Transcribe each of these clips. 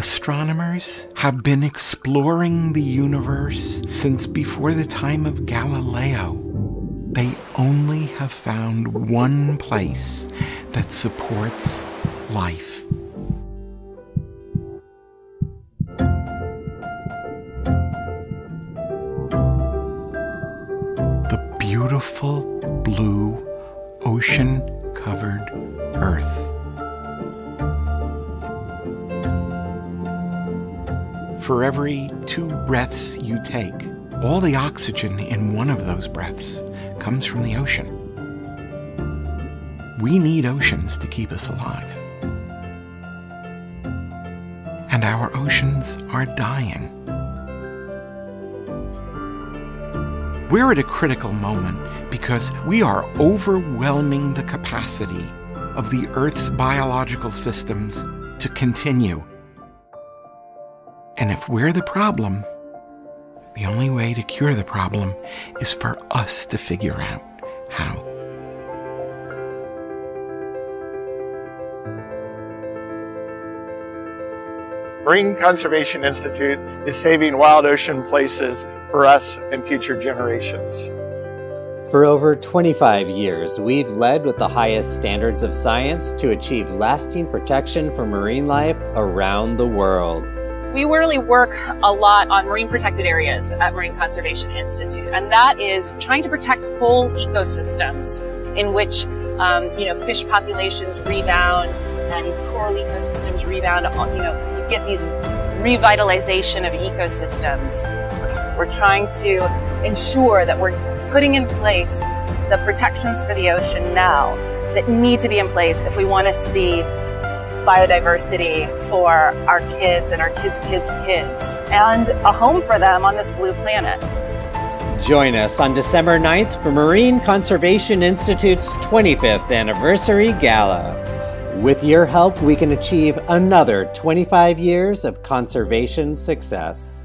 astronomers have been exploring the universe since before the time of Galileo. They only have found one place that supports life. Breaths you take, all the oxygen in one of those breaths comes from the ocean. We need oceans to keep us alive. And our oceans are dying. We're at a critical moment because we are overwhelming the capacity of the Earth's biological systems to continue and if we're the problem, the only way to cure the problem is for us to figure out how. Marine Conservation Institute is saving wild ocean places for us and future generations. For over 25 years, we've led with the highest standards of science to achieve lasting protection for marine life around the world. We really work a lot on marine protected areas at Marine Conservation Institute, and that is trying to protect whole ecosystems in which um, you know fish populations rebound and coral ecosystems rebound. You know, you get these revitalization of ecosystems. We're trying to ensure that we're putting in place the protections for the ocean now that need to be in place if we want to see biodiversity for our kids and our kids' kids' kids, and a home for them on this blue planet. Join us on December 9th for Marine Conservation Institute's 25th Anniversary Gala. With your help, we can achieve another 25 years of conservation success.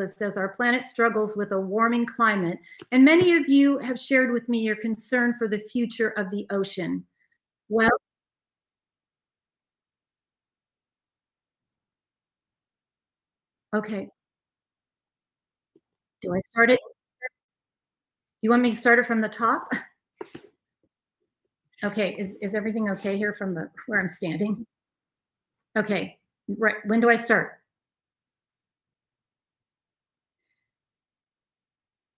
As our planet struggles with a warming climate, and many of you have shared with me your concern for the future of the ocean. Well, okay. Do I start it? You want me to start it from the top? Okay, is, is everything okay here from the where I'm standing? Okay, right. When do I start?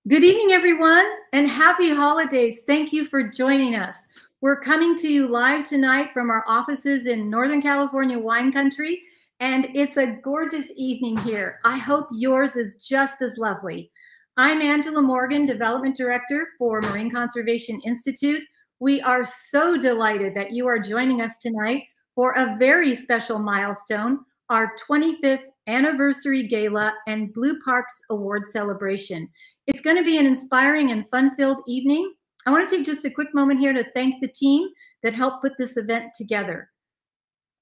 Good evening, everyone, and happy holidays. Thank you for joining us. We're coming to you live tonight from our offices in Northern California wine country, and it's a gorgeous evening here. I hope yours is just as lovely. I'm Angela Morgan, Development Director for Marine Conservation Institute. We are so delighted that you are joining us tonight for a very special milestone, our 25th anniversary gala and Blue Parks Award celebration. It's going to be an inspiring and fun filled evening. I want to take just a quick moment here to thank the team that helped put this event together.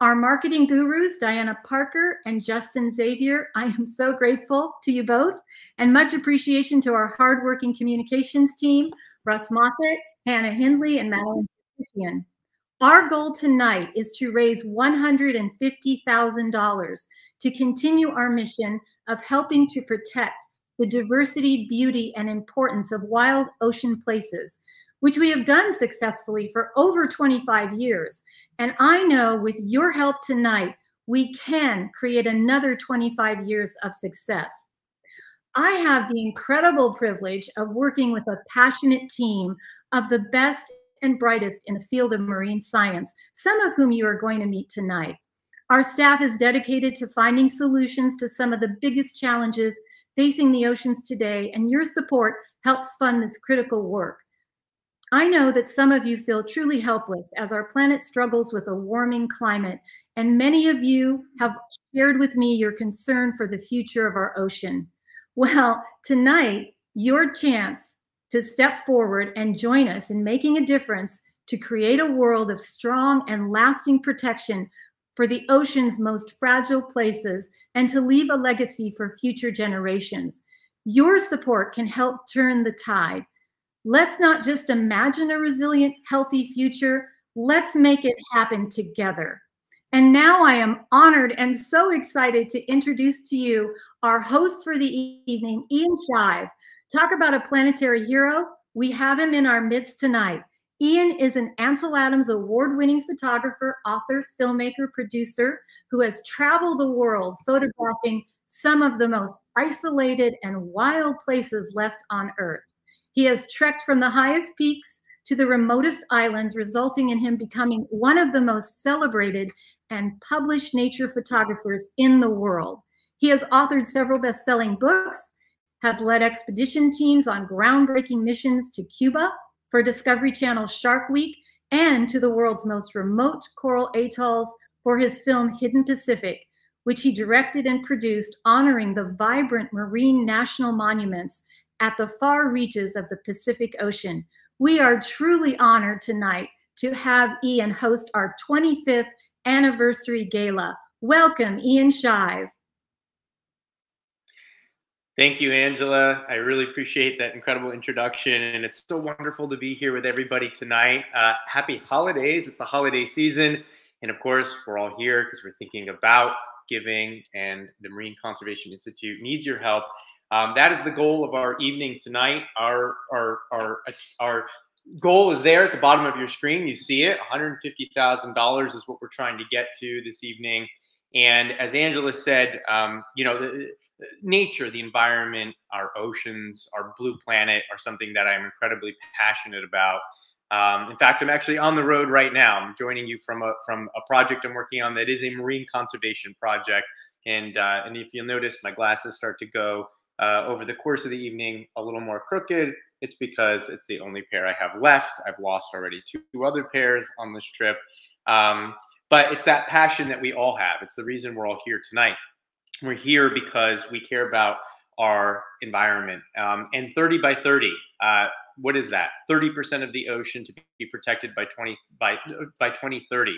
Our marketing gurus, Diana Parker and Justin Xavier, I am so grateful to you both, and much appreciation to our hardworking communications team, Russ Moffat, Hannah Hindley, and Madeline Sarkisian. Our goal tonight is to raise $150,000 to continue our mission of helping to protect the diversity, beauty, and importance of wild ocean places, which we have done successfully for over 25 years. And I know with your help tonight, we can create another 25 years of success. I have the incredible privilege of working with a passionate team of the best and brightest in the field of marine science, some of whom you are going to meet tonight. Our staff is dedicated to finding solutions to some of the biggest challenges facing the oceans today, and your support helps fund this critical work. I know that some of you feel truly helpless as our planet struggles with a warming climate, and many of you have shared with me your concern for the future of our ocean. Well, tonight, your chance to step forward and join us in making a difference to create a world of strong and lasting protection for the ocean's most fragile places and to leave a legacy for future generations. Your support can help turn the tide. Let's not just imagine a resilient, healthy future. Let's make it happen together. And now I am honored and so excited to introduce to you our host for the evening, Ian Shive. Talk about a planetary hero. We have him in our midst tonight. Ian is an Ansel Adams award winning photographer, author, filmmaker, producer who has traveled the world photographing some of the most isolated and wild places left on Earth. He has trekked from the highest peaks to the remotest islands, resulting in him becoming one of the most celebrated and published nature photographers in the world. He has authored several best selling books has led expedition teams on groundbreaking missions to Cuba for Discovery Channel's Shark Week and to the world's most remote coral atolls for his film Hidden Pacific, which he directed and produced, honoring the vibrant marine national monuments at the far reaches of the Pacific Ocean. We are truly honored tonight to have Ian host our 25th anniversary gala. Welcome, Ian Shive. Thank you, Angela. I really appreciate that incredible introduction. And it's so wonderful to be here with everybody tonight. Uh, happy holidays. It's the holiday season. And of course, we're all here because we're thinking about giving, and the Marine Conservation Institute needs your help. Um, that is the goal of our evening tonight. Our, our, our, our goal is there at the bottom of your screen. You see it $150,000 is what we're trying to get to this evening. And as Angela said, um, you know, the, nature, the environment, our oceans, our blue planet are something that I'm incredibly passionate about. Um, in fact, I'm actually on the road right now. I'm joining you from a from a project I'm working on that is a marine conservation project. And uh, and if you'll notice, my glasses start to go uh, over the course of the evening a little more crooked. It's because it's the only pair I have left. I've lost already two other pairs on this trip. Um, but it's that passion that we all have. It's the reason we're all here tonight. We're here because we care about our environment. Um, and 30 by 30, uh, what is that? 30% of the ocean to be protected by 20 by by 2030.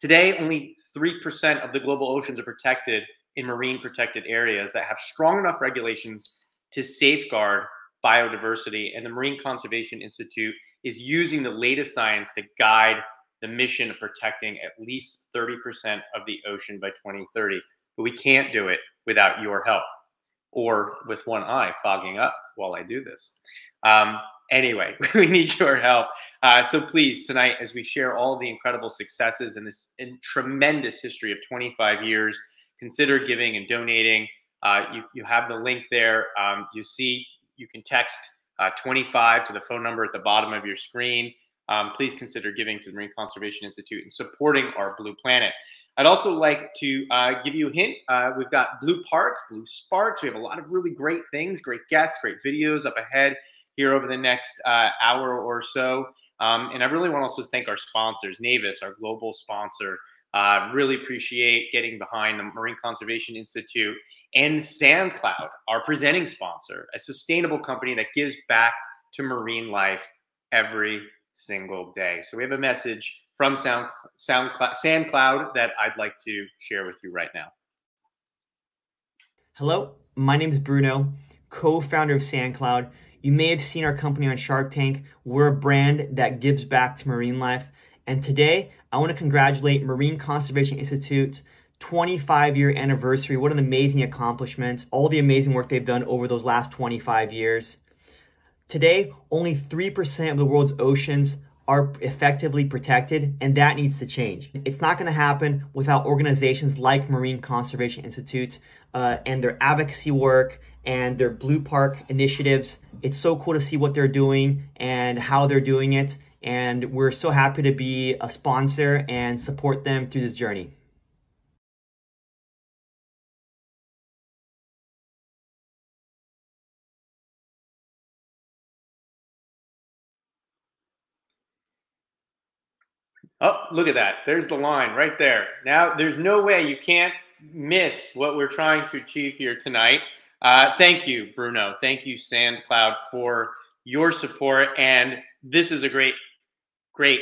Today, only 3% of the global oceans are protected in marine protected areas that have strong enough regulations to safeguard biodiversity. And the Marine Conservation Institute is using the latest science to guide the mission of protecting at least 30% of the ocean by 2030 but we can't do it without your help or with one eye fogging up while I do this. Um, anyway, we need your help. Uh, so please, tonight, as we share all the incredible successes in this in tremendous history of 25 years, consider giving and donating. Uh, you, you have the link there. Um, you see, you can text uh, 25 to the phone number at the bottom of your screen. Um, please consider giving to the Marine Conservation Institute and supporting our Blue Planet. I'd also like to uh, give you a hint. Uh, we've got Blue Parks, Blue Sparks. We have a lot of really great things, great guests, great videos up ahead here over the next uh, hour or so. Um, and I really want to also thank our sponsors, Navis, our global sponsor. Uh, really appreciate getting behind the Marine Conservation Institute and SandCloud, our presenting sponsor, a sustainable company that gives back to marine life every single day. So we have a message from Sound, SoundCloud, SandCloud that I'd like to share with you right now. Hello, my name is Bruno, co-founder of SandCloud. You may have seen our company on Shark Tank. We're a brand that gives back to marine life. And today, I want to congratulate Marine Conservation Institute's 25 year anniversary. What an amazing accomplishment. All the amazing work they've done over those last 25 years. Today, only 3% of the world's oceans are effectively protected, and that needs to change. It's not going to happen without organizations like Marine Conservation Institute uh, and their advocacy work and their Blue Park initiatives. It's so cool to see what they're doing and how they're doing it, and we're so happy to be a sponsor and support them through this journey. Oh, look at that. There's the line right there. Now, there's no way you can't miss what we're trying to achieve here tonight. Uh, thank you, Bruno. Thank you, SandCloud, for your support. And this is a great, great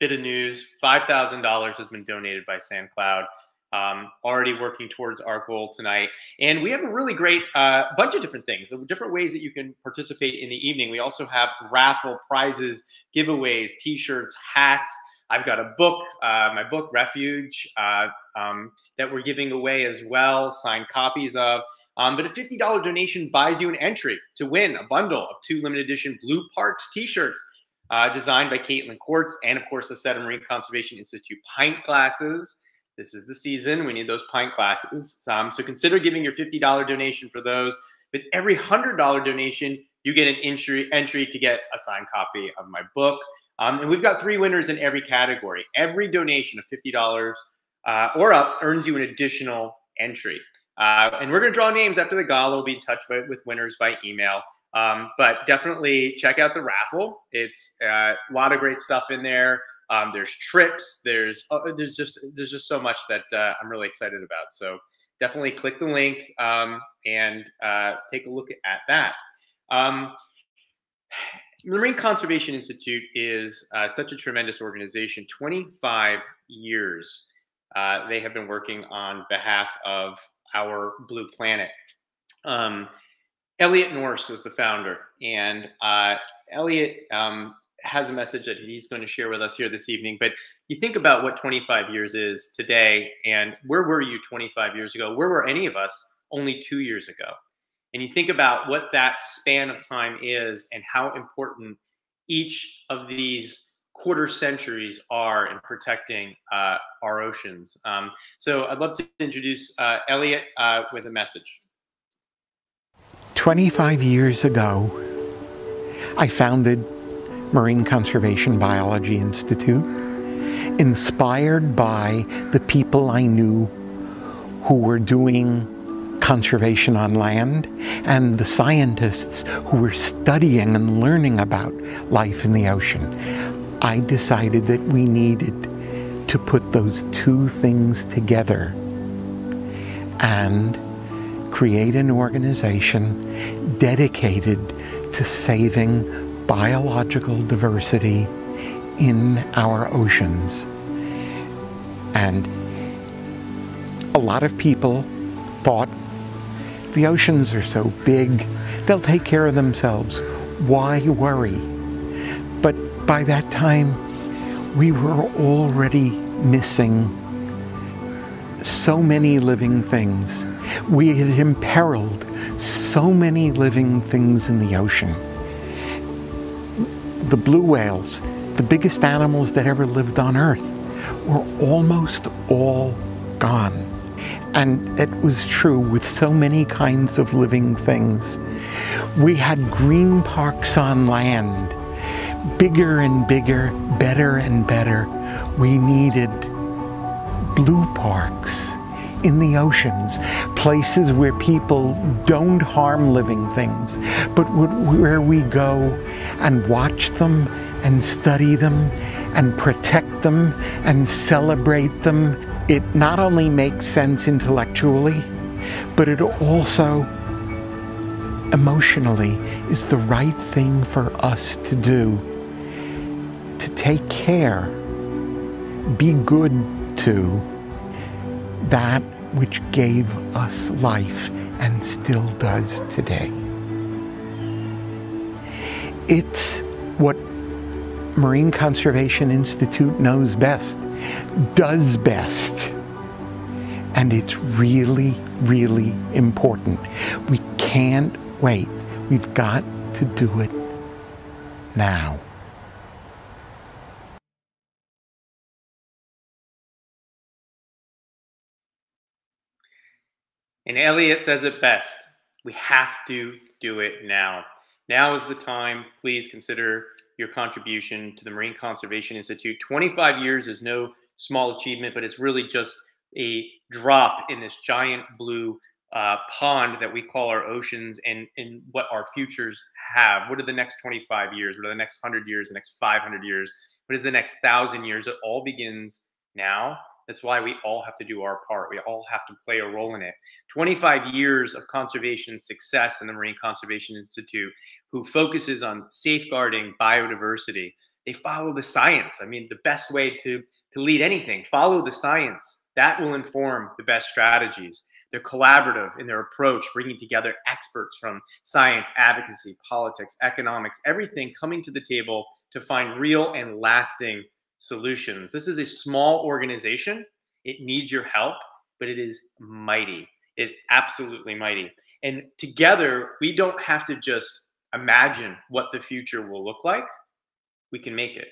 bit of news. $5,000 has been donated by SandCloud. Um, already working towards our goal tonight. And we have a really great uh, bunch of different things, different ways that you can participate in the evening. We also have raffle prizes, giveaways, t shirts, hats. I've got a book, uh, my book Refuge, uh, um, that we're giving away as well, signed copies of. Um, but a $50 donation buys you an entry to win a bundle of two limited edition Blue Parks t-shirts uh, designed by Caitlin Quartz and, of course, a set of Marine Conservation Institute pint glasses. This is the season. We need those pint glasses. Um, so consider giving your $50 donation for those. With every $100 donation, you get an entry, entry to get a signed copy of my book. Um, and we've got three winners in every category. Every donation of $50 uh, or up earns you an additional entry. Uh, and we're going to draw names after the gala. We'll be in touch with, with winners by email. Um, but definitely check out the raffle. It's uh, a lot of great stuff in there. Um, there's trips. There's uh, there's just there's just so much that uh, I'm really excited about. So definitely click the link um, and uh, take a look at that. The Marine Conservation Institute is uh, such a tremendous organization. 25 years uh, they have been working on behalf of our blue planet. Um, Elliott Norse is the founder, and uh, Elliott um, has a message that he's going to share with us here this evening. But you think about what 25 years is today, and where were you 25 years ago? Where were any of us only two years ago? And you think about what that span of time is and how important each of these quarter centuries are in protecting uh, our oceans. Um, so I'd love to introduce uh, Elliott uh, with a message. 25 years ago, I founded Marine Conservation Biology Institute, inspired by the people I knew who were doing conservation on land and the scientists who were studying and learning about life in the ocean, I decided that we needed to put those two things together and create an organization dedicated to saving biological diversity in our oceans. And a lot of people thought the oceans are so big, they'll take care of themselves. Why worry? But by that time, we were already missing so many living things. We had imperiled so many living things in the ocean. The blue whales, the biggest animals that ever lived on Earth, were almost all gone. And it was true with so many kinds of living things. We had green parks on land, bigger and bigger, better and better. We needed blue parks in the oceans, places where people don't harm living things, but where we go and watch them and study them and protect them and celebrate them, it not only makes sense intellectually, but it also emotionally is the right thing for us to do. To take care, be good to that which gave us life and still does today. It's what Marine Conservation Institute knows best, does best. And it's really, really important. We can't wait. We've got to do it now. And Elliott says it best. We have to do it now. Now is the time. Please consider your contribution to the Marine Conservation Institute. 25 years is no small achievement, but it's really just a drop in this giant blue uh, pond that we call our oceans and, and what our futures have. What are the next 25 years? What are the next 100 years, the next 500 years? What is the next 1,000 years? It all begins now. That's why we all have to do our part. We all have to play a role in it. 25 years of conservation success in the Marine Conservation Institute, who focuses on safeguarding biodiversity. They follow the science. I mean, the best way to, to lead anything, follow the science. That will inform the best strategies. They're collaborative in their approach, bringing together experts from science, advocacy, politics, economics, everything coming to the table to find real and lasting solutions. This is a small organization. It needs your help, but it is mighty. It is absolutely mighty. And together, we don't have to just imagine what the future will look like. We can make it.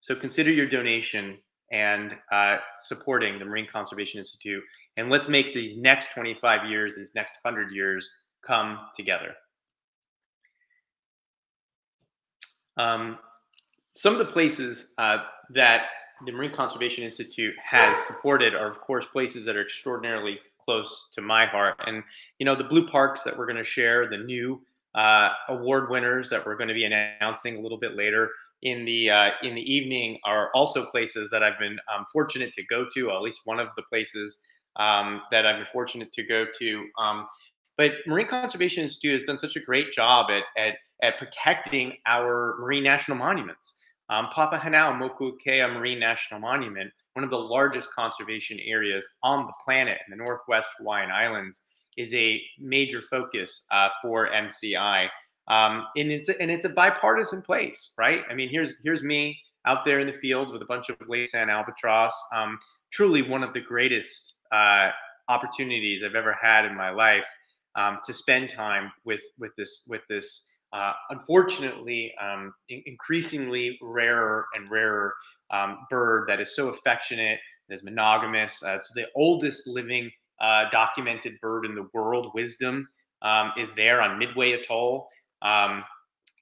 So consider your donation and uh, supporting the Marine Conservation Institute. And let's make these next 25 years, these next 100 years come together. Um, some of the places uh, that the Marine Conservation Institute has supported are, of course, places that are extraordinarily close to my heart. And, you know, the blue parks that we're going to share, the new uh, award winners that we're going to be announcing a little bit later in the uh, in the evening are also places that I've been um, fortunate to go to. At least one of the places um, that I've been fortunate to go to. Um, but Marine Conservation Institute has done such a great job at at, at protecting our marine national monuments. Um, Papahanaumokuakea Marine National Monument, one of the largest conservation areas on the planet in the Northwest Hawaiian Islands, is a major focus uh, for MCI. Um, and it's a, and it's a bipartisan place, right? I mean, here's here's me out there in the field with a bunch of Laysan albatross. Um, truly one of the greatest uh, opportunities I've ever had in my life um, to spend time with with this with this uh, unfortunately, um, in- increasingly rarer and rarer um, bird that is so affectionate, that is monogamous. Uh, it's the oldest living uh, documented bird in the world. Wisdom um, is there on Midway Atoll. Um,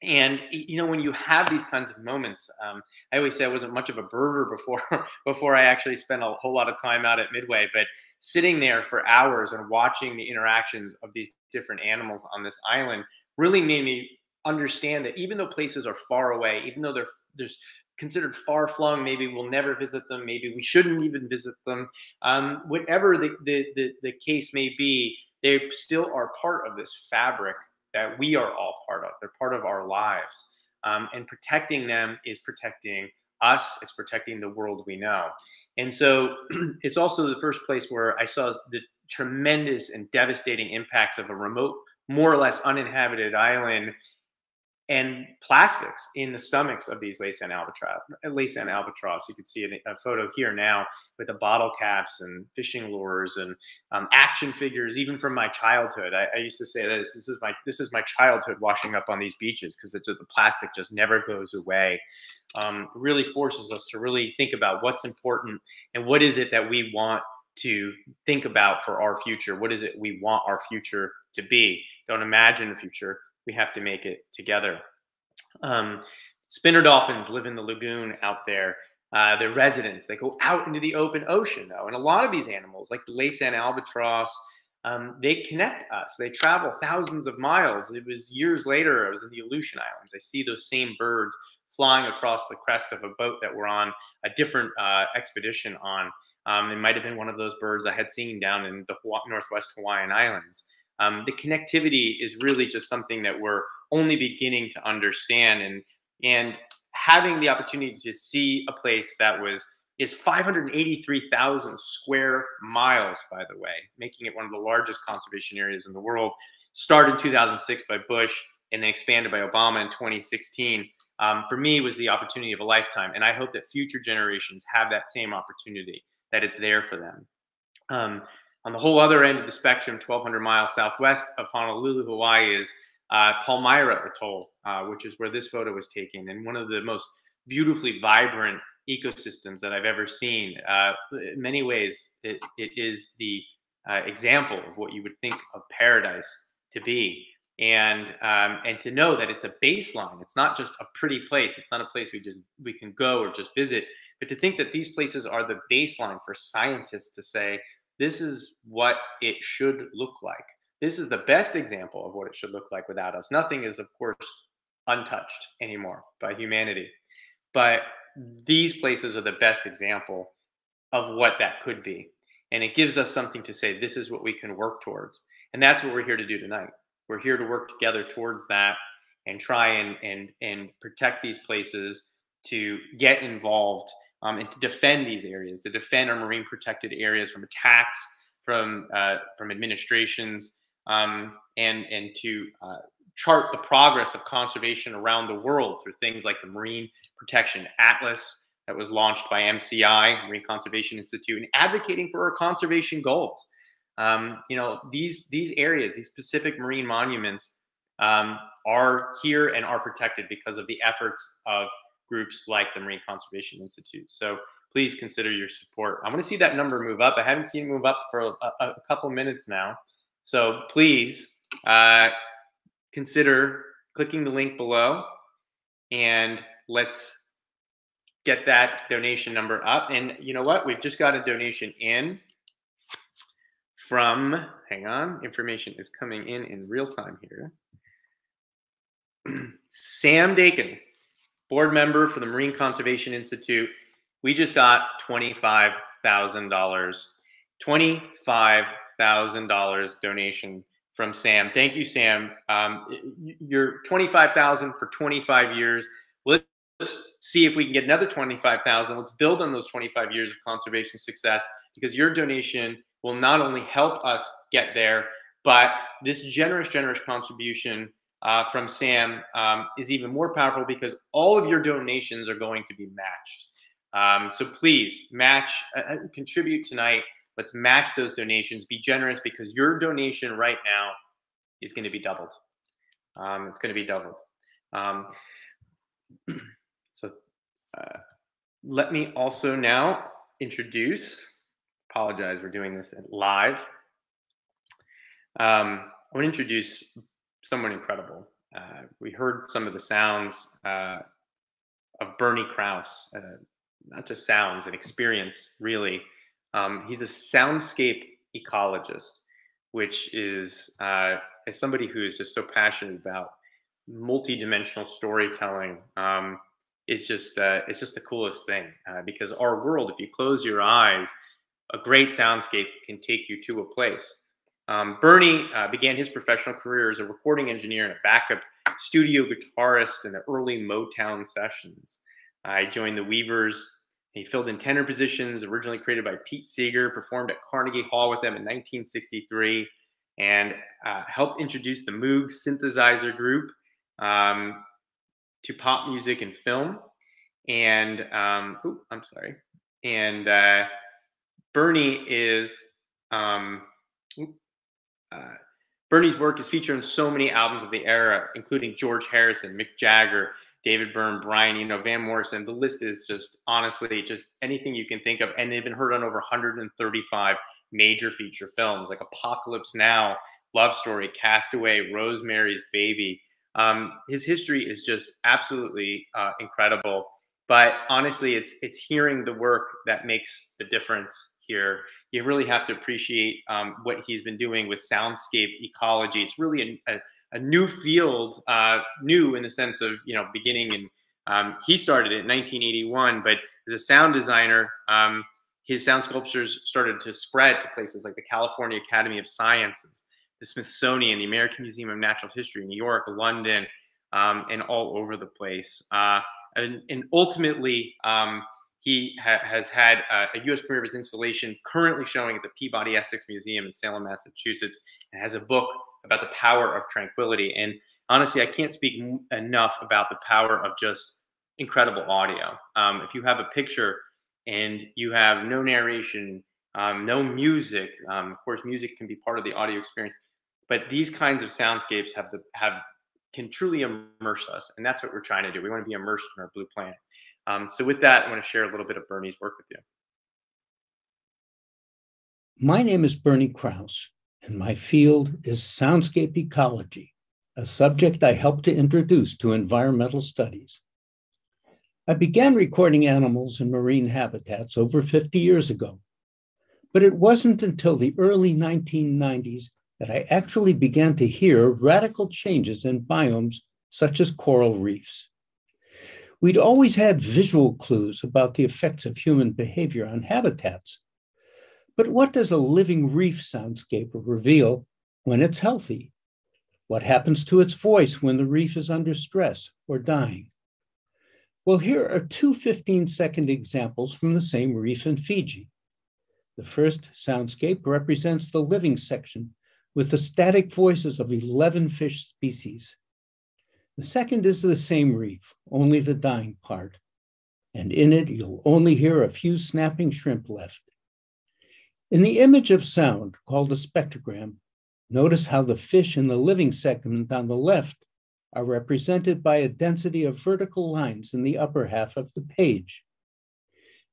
and you know when you have these kinds of moments, um, I always say I wasn't much of a birder before before I actually spent a whole lot of time out at Midway, but sitting there for hours and watching the interactions of these different animals on this island really made me understand that even though places are far away, even though they're there's considered far flung, maybe we'll never visit them, maybe we shouldn't even visit them. Um, whatever the, the, the, the case may be, they still are part of this fabric that we are all part of. They're part of our lives. Um, and protecting them is protecting us, it's protecting the world we know. And so it's also the first place where I saw the tremendous and devastating impacts of a remote, more or less uninhabited island and plastics in the stomachs of these Laysan albatross. Laysan albatross. You can see a, photo here now with the bottle caps and fishing lures and um, action figures, even from my childhood. I, I, used to say this: this is my this is my childhood washing up on these beaches because the plastic just never goes away. Um, really forces us to really think about what's important and what is it that we want to think about for our future. What is it we want our future to be? Don't imagine the future we have to make it together. Um, spinner dolphins live in the lagoon out there. Uh, they're residents. They go out into the open ocean, though. And a lot of these animals, like the Laysan albatross, um, they connect us. They travel thousands of miles. It was years later, I was in the Aleutian Islands. I see those same birds flying across the crest of a boat that we're on a different uh, expedition on. Um, it might have been one of those birds I had seen down in the Northwest Hawaiian Islands. Um, the connectivity is really just something that we're only beginning to understand, and and having the opportunity to see a place that was is 583,000 square miles, by the way, making it one of the largest conservation areas in the world. Started in 2006 by Bush and then expanded by Obama in 2016. Um, for me, was the opportunity of a lifetime, and I hope that future generations have that same opportunity, that it's there for them. Um, on the whole other end of the spectrum, 1,200 miles southwest of Honolulu, Hawaii, is uh, Palmyra Atoll, uh, which is where this photo was taken, and one of the most beautifully vibrant ecosystems that I've ever seen. Uh, in many ways, it, it is the uh, example of what you would think of paradise to be. And um, and to know that it's a baseline. It's not just a pretty place. It's not a place we just we can go or just visit. But to think that these places are the baseline for scientists to say this is what it should look like. This is the best example of what it should look like without us. Nothing is, of course, untouched anymore by humanity. But these places are the best example of what that could be. And it gives us something to say, this is what we can work towards. And that's what we're here to do tonight. We're here to work together towards that and try and and and protect these places, to get involved um, and to defend these areas, to defend our marine protected areas from attacks, from uh, from administrations, um, and and to uh, chart the progress of conservation around the world through things like the Marine Protection Atlas that was launched by MCI, Marine Conservation Institute, and advocating for our conservation goals. Um, you know, these these areas, these Pacific marine monuments, um, are here and are protected because of the efforts of groups like the Marine Conservation Institute. So please consider your support. I want to see that number move up. I haven't seen it move up for a, a, couple minutes now. So please uh, consider clicking the link below and let's get that donation number up. And you know what? We've just got a donation in from, hang on, information is coming in in real time here. Sam Dakin, board member for the Marine Conservation Institute. We just got $25,000. $25,000 donation from Sam. Thank you, Sam. Um, you're 25,000 for 25 years. Let's see if we can get another 25,000. Let's build on those 25 years of conservation success because your donation will not only help us get there, but this generous, generous contribution uh, from Sam um, is even more powerful because all of your donations are going to be matched. Um, so please match, uh, uh contribute tonight. Let's match those donations. Be generous because your donation right now is going to be doubled. Um, it's going to be doubled. Um, so uh, let me also now introduce, apologize, we're doing this live. Um, I want to introduce someone incredible. Uh, we heard some of the sounds uh, of Bernie Krause, uh, not just sounds, an experience, really. Um, he's a soundscape ecologist, which is, uh, as somebody who is just so passionate about multi-dimensional storytelling, um, it's just uh, it's just the coolest thing uh, because our world, if you close your eyes, a great soundscape can take you to a place. Um, Bernie uh, began his professional career as a recording engineer and a backup studio guitarist in the early Motown sessions. I joined the Weavers. He filled in tenor positions originally created by Pete Seeger, performed at Carnegie Hall with them in 1963, and uh, helped introduce the Moog synthesizer group um, to pop music and film. And, um, ooh, I'm sorry. And uh, Bernie is, um, uh, Bernie's work is featured in so many albums of the era, including George Harrison, Mick Jagger, David Byrne, Brian Eno, Van Morrison. The list is just honestly just anything you can think of. And they've been heard on over 135 major feature films like Apocalypse Now, Love Story, Castaway, Rosemary's Baby. Um, his history is just absolutely uh, incredible. But honestly, it's it's hearing the work that makes the difference here you really have to appreciate um, what he's been doing with soundscape ecology. It's really a, a, a new field, uh, new in the sense of you know beginning and Um, he started it in 1981, but as a sound designer, um, his sound sculptures started to spread to places like the California Academy of Sciences, the Smithsonian, the American Museum of Natural History, New York, London, um, and all over the place. Uh, and, and, ultimately, um, he ha has had uh, a U.S. premiere of his installation currently showing at the Peabody Essex Museum in Salem, Massachusetts, and has a book about the power of tranquility. And honestly, I can't speak enough about the power of just incredible audio. Um, if you have a picture and you have no narration, um, no music, um, of course, music can be part of the audio experience, but these kinds of soundscapes have the have can truly immerse us, and that's what we're trying to do. We want to be immersed in our blue planet. Um, so, with that, I want to share a little bit of Bernie's work with you. My name is Bernie Krause, and my field is soundscape ecology, a subject I helped to introduce to environmental studies. I began recording animals in marine habitats over 50 years ago, but it wasn't until the early 1990s that I actually began to hear radical changes in biomes such as coral reefs. We'd always had visual clues about the effects of human behavior on habitats. But what does a living reef soundscape reveal when it's healthy? What happens to its voice when the reef is under stress or dying? Well, here are two 15 second examples from the same reef in Fiji. The first soundscape represents the living section with the static voices of 11 fish species. The second is the same reef, only the dying part. And in it, you'll only hear a few snapping shrimp left. In the image of sound, called a spectrogram, notice how the fish in the living segment on the left are represented by a density of vertical lines in the upper half of the page.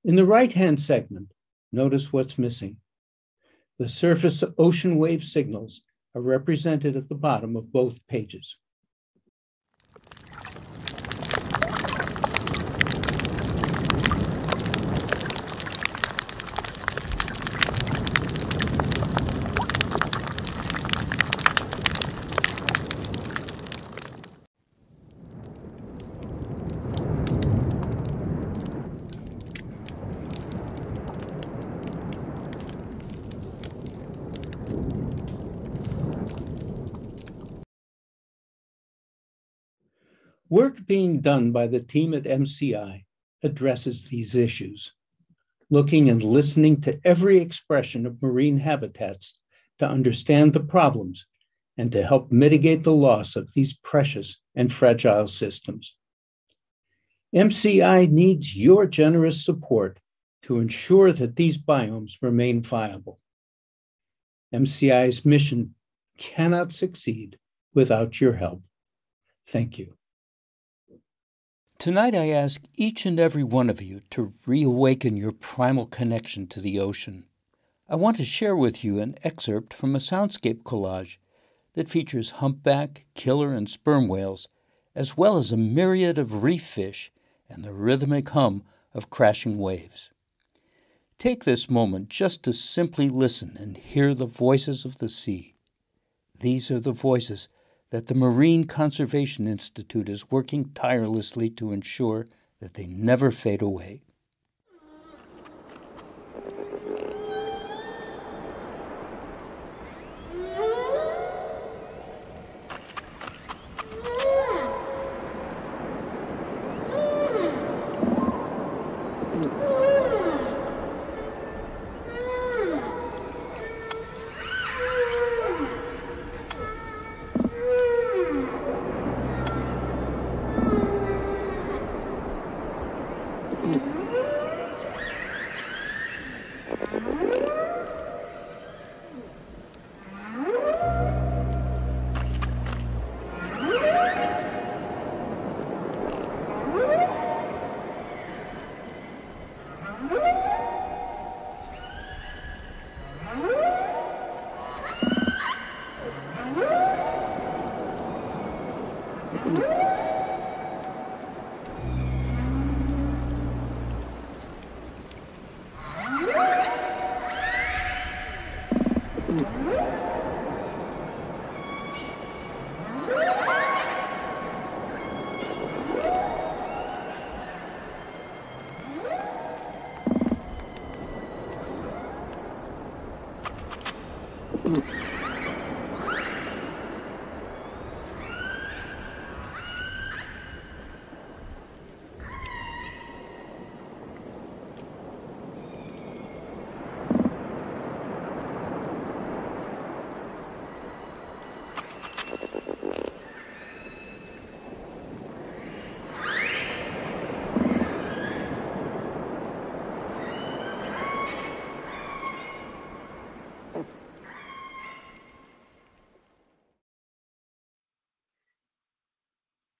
In the right-hand segment, notice what's missing. The surface ocean wave signals are represented at the bottom of both pages. Work being done by the team at MCI addresses these issues, looking and listening to every expression of marine habitats to understand the problems and to help mitigate the loss of these precious and fragile systems. MCI needs your generous support to ensure that these biomes remain viable. MCI's mission cannot succeed without your help. Thank you. Tonight, I ask each and every one of you to reawaken your primal connection to the ocean. I want to share with you an excerpt from a soundscape collage that features humpback, killer, and sperm whales, as well as a myriad of reef fish and the rhythmic hum of crashing waves. Take this moment just to simply listen and hear the voices of the sea. These are the voices that the Marine Conservation Institute is working tirelessly to ensure that they never fade away. Woo!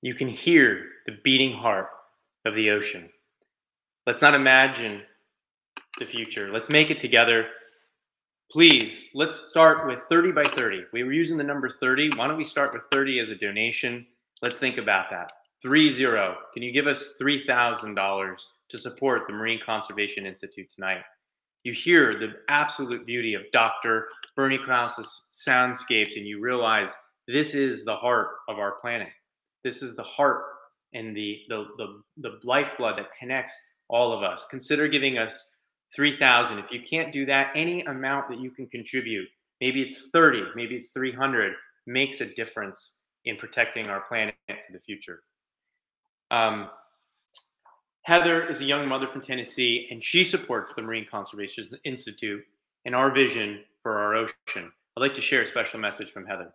You can hear the beating heart of the ocean. Let's not imagine the future. Let's make it together. Please, let's start with 30 by 30. We were using the number 30. Why don't we start with 30 as a donation? Let's think about that. 3 0. Can you give us $3,000 to support the Marine Conservation Institute tonight? You hear the absolute beauty of Dr. Bernie Krause's soundscapes, and you realize this is the heart of our planet. This is the heart and the, the, the, the lifeblood that connects all of us. Consider giving us 3000 If you can't do that, any amount that you can contribute, maybe it's 30, maybe it's 300, makes a difference in protecting our planet for the future. Um, Heather is a young mother from Tennessee, and she supports the Marine Conservation Institute and our vision for our ocean. I'd like to share a special message from Heather.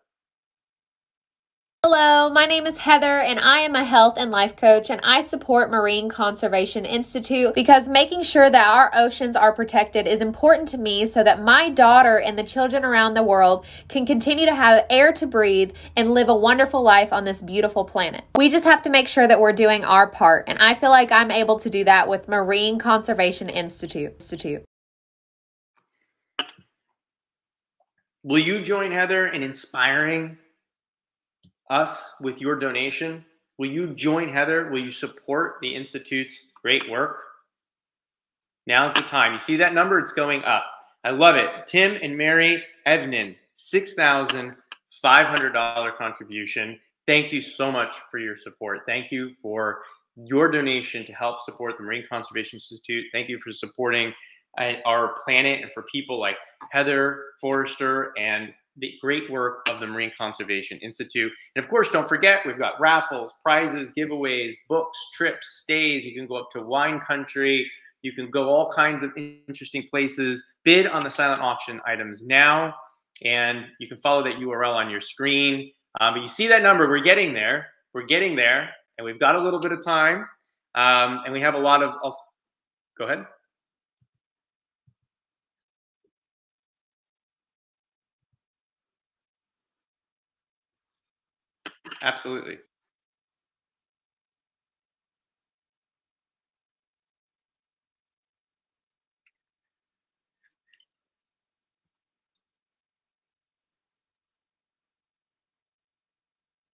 Hello, my name is Heather and I am a health and life coach and I support Marine Conservation Institute because making sure that our oceans are protected is important to me so that my daughter and the children around the world can continue to have air to breathe and live a wonderful life on this beautiful planet. We just have to make sure that we're doing our part and I feel like I'm able to do that with Marine Conservation Institute. Institute. Will you join Heather in inspiring us with your donation? Will you join Heather? Will you support the Institute's great work? Now's the time. You see that number? It's going up. I love it. Tim and Mary Evnan, $6,500 contribution. Thank you so much for your support. Thank you for your donation to help support the Marine Conservation Institute. Thank you for supporting uh, our planet and for people like Heather Forrester and the great work of the Marine Conservation Institute. And of course, don't forget, we've got raffles, prizes, giveaways, books, trips, stays. You can go up to wine country. You can go all kinds of interesting places. Bid on the silent auction items now, and you can follow that URL on your screen. Um, but you see that number, we're getting there. We're getting there, and we've got a little bit of time. Um, and we have a lot of, I'll, go ahead. Absolutely.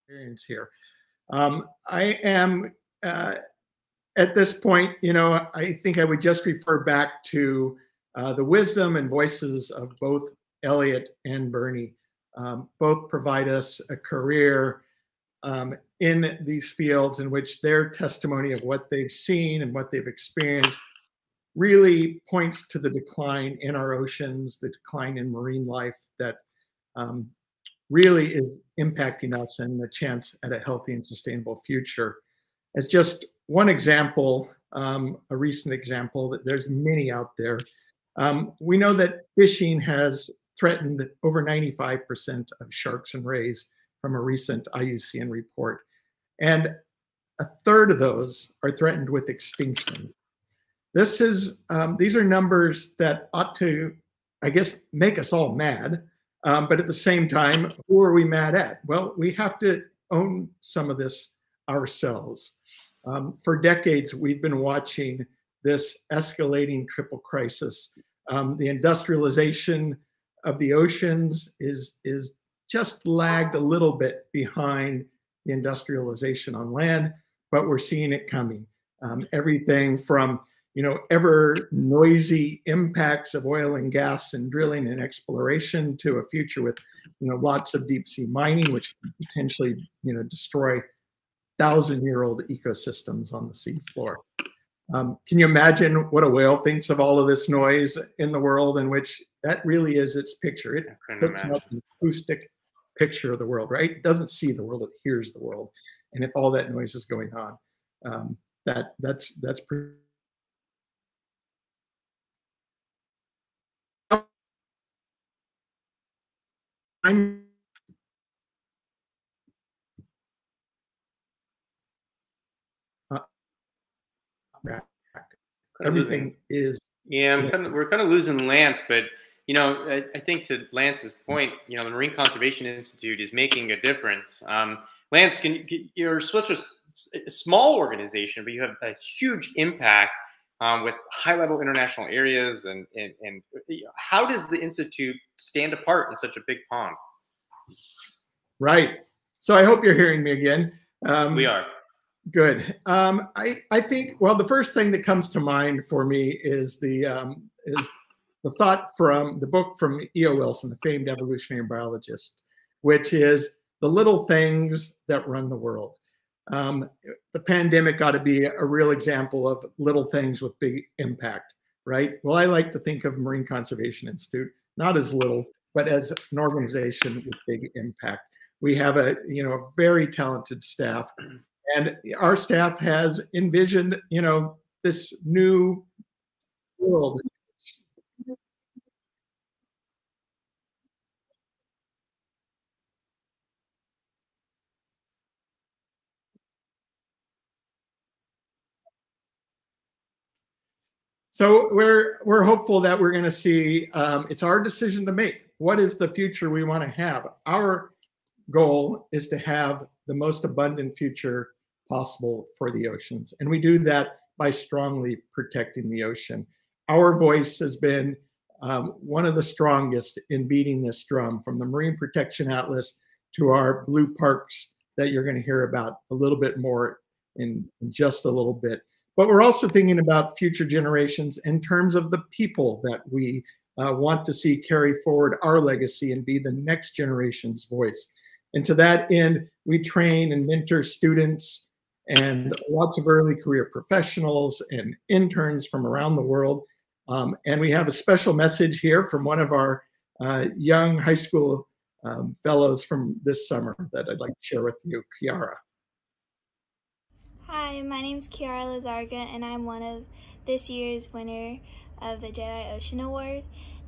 experience here. Um, I am uh, at this point, you know, I think I would just refer back to uh, the wisdom and voices of both Elliott and Bernie. Um, both provide us a career um, in these fields in which their testimony of what they've seen and what they've experienced really points to the decline in our oceans, the decline in marine life that um, really is impacting us and the chance at a healthy and sustainable future. As just one example, um, a recent example, that there's many out there. Um, we know that fishing has threatened over 95% of sharks and rays from a recent IUCN report. And a third of those are threatened with extinction. This is, um, these are numbers that ought to, I guess, make us all mad. Um, but at the same time, who are we mad at? Well, we have to own some of this ourselves. Um, for decades, we've been watching this escalating triple crisis. Um, the industrialization of the oceans is, is just lagged a little bit behind the industrialization on land, but we're seeing it coming. Um, everything from you know ever noisy impacts of oil and gas and drilling and exploration to a future with you know lots of deep sea mining, which can potentially you know destroy thousand year old ecosystems on the sea floor. Um, can you imagine what a whale thinks of all of this noise in the world in which that really is its picture? It puts up an acoustic picture of the world, right? It doesn't see the world, it hears the world. And if all that noise is going on, um, that that's that's pretty I'm uh, everything is yeah, kind of, we're kind of losing Lance, but you know, I, I, think to Lance's point, you know, the Marine Conservation Institute is making a difference. Um, Lance, can, can you're such a, a, small organization, but you have a huge impact um, with high level international areas. And, and, and how does the Institute stand apart in such a big pond? Right. So I hope you're hearing me again. Um, we are. Good. Um, I, I think, well, the first thing that comes to mind for me is the, um, is the thought from the book from E.O. Wilson, the famed evolutionary biologist, which is the little things that run the world. Um, the pandemic ought to be a real example of little things with big impact, right? Well, I like to think of Marine Conservation Institute not as little, but as an organization with big impact. We have a you know a very talented staff, and our staff has envisioned you know this new world So we're we're hopeful that we're going to see. Um, it's our decision to make. What is the future we want to have? Our goal is to have the most abundant future possible for the oceans, and we do that by strongly protecting the ocean. Our voice has been um, one of the strongest in beating this drum, from the Marine Protection Atlas to our blue parks that you're going to hear about a little bit more in, in just a little bit. But we're also thinking about future generations in terms of the people that we uh, want to see carry forward our legacy and be the next generation's voice. And to that end, we train and mentor students and lots of early career professionals and interns from around the world. Um, and we have a special message here from one of our uh, young high school um, fellows from this summer that I'd like to share with you, Kiara. Hi, my name is Kiara Lazarga, and I'm one of this year's winner of the Jedi Ocean Award.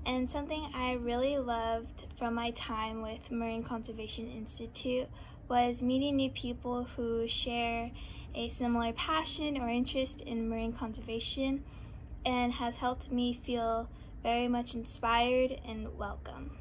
And something I really loved from my time with Marine Conservation Institute was meeting new people who share a similar passion or interest in marine conservation and has helped me feel very much inspired and welcome.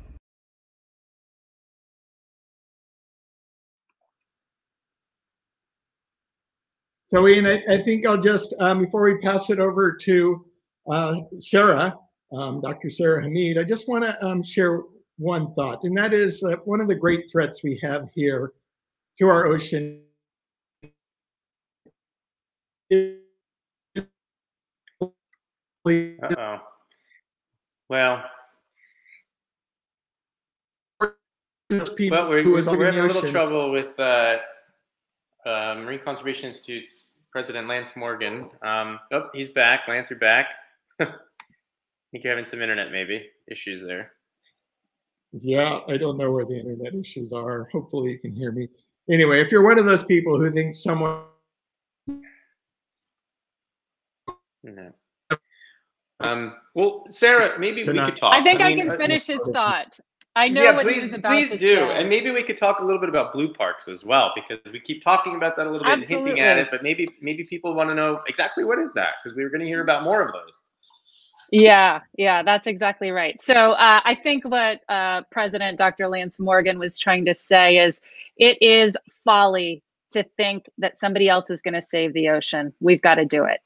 So Ian, I, I think I'll just, um, before we pass it over to uh, Sarah, um, Dr. Sarah Hameed, I just want to um, share one thought, and that is that one of the great threats we have here to our ocean Uh-oh. Well, well, we're, we're having a little trouble with uh, uh, Marine Conservation Institute's President Lance Morgan. Um, oh, he's back. Lance, you're back. I think you're having some internet maybe issues there. Yeah, I don't know where the internet issues are. Hopefully, you can hear me. Anyway, if you're one of those people who thinks someone. No. Um, well, Sarah, maybe we could talk. I think I, I mean, can uh, finish uh, his thought. I know yeah, what please, he was about please do. Say. And maybe we could talk a little bit about blue parks as well, because we keep talking about that a little bit Absolutely. and hinting at it, but maybe maybe people want to know exactly what is that, because we were going to hear about more of those. Yeah, yeah, that's exactly right. So uh, I think what uh, President Dr. Lance Morgan was trying to say is it is folly to think that somebody else is going to save the ocean. We've got to do it.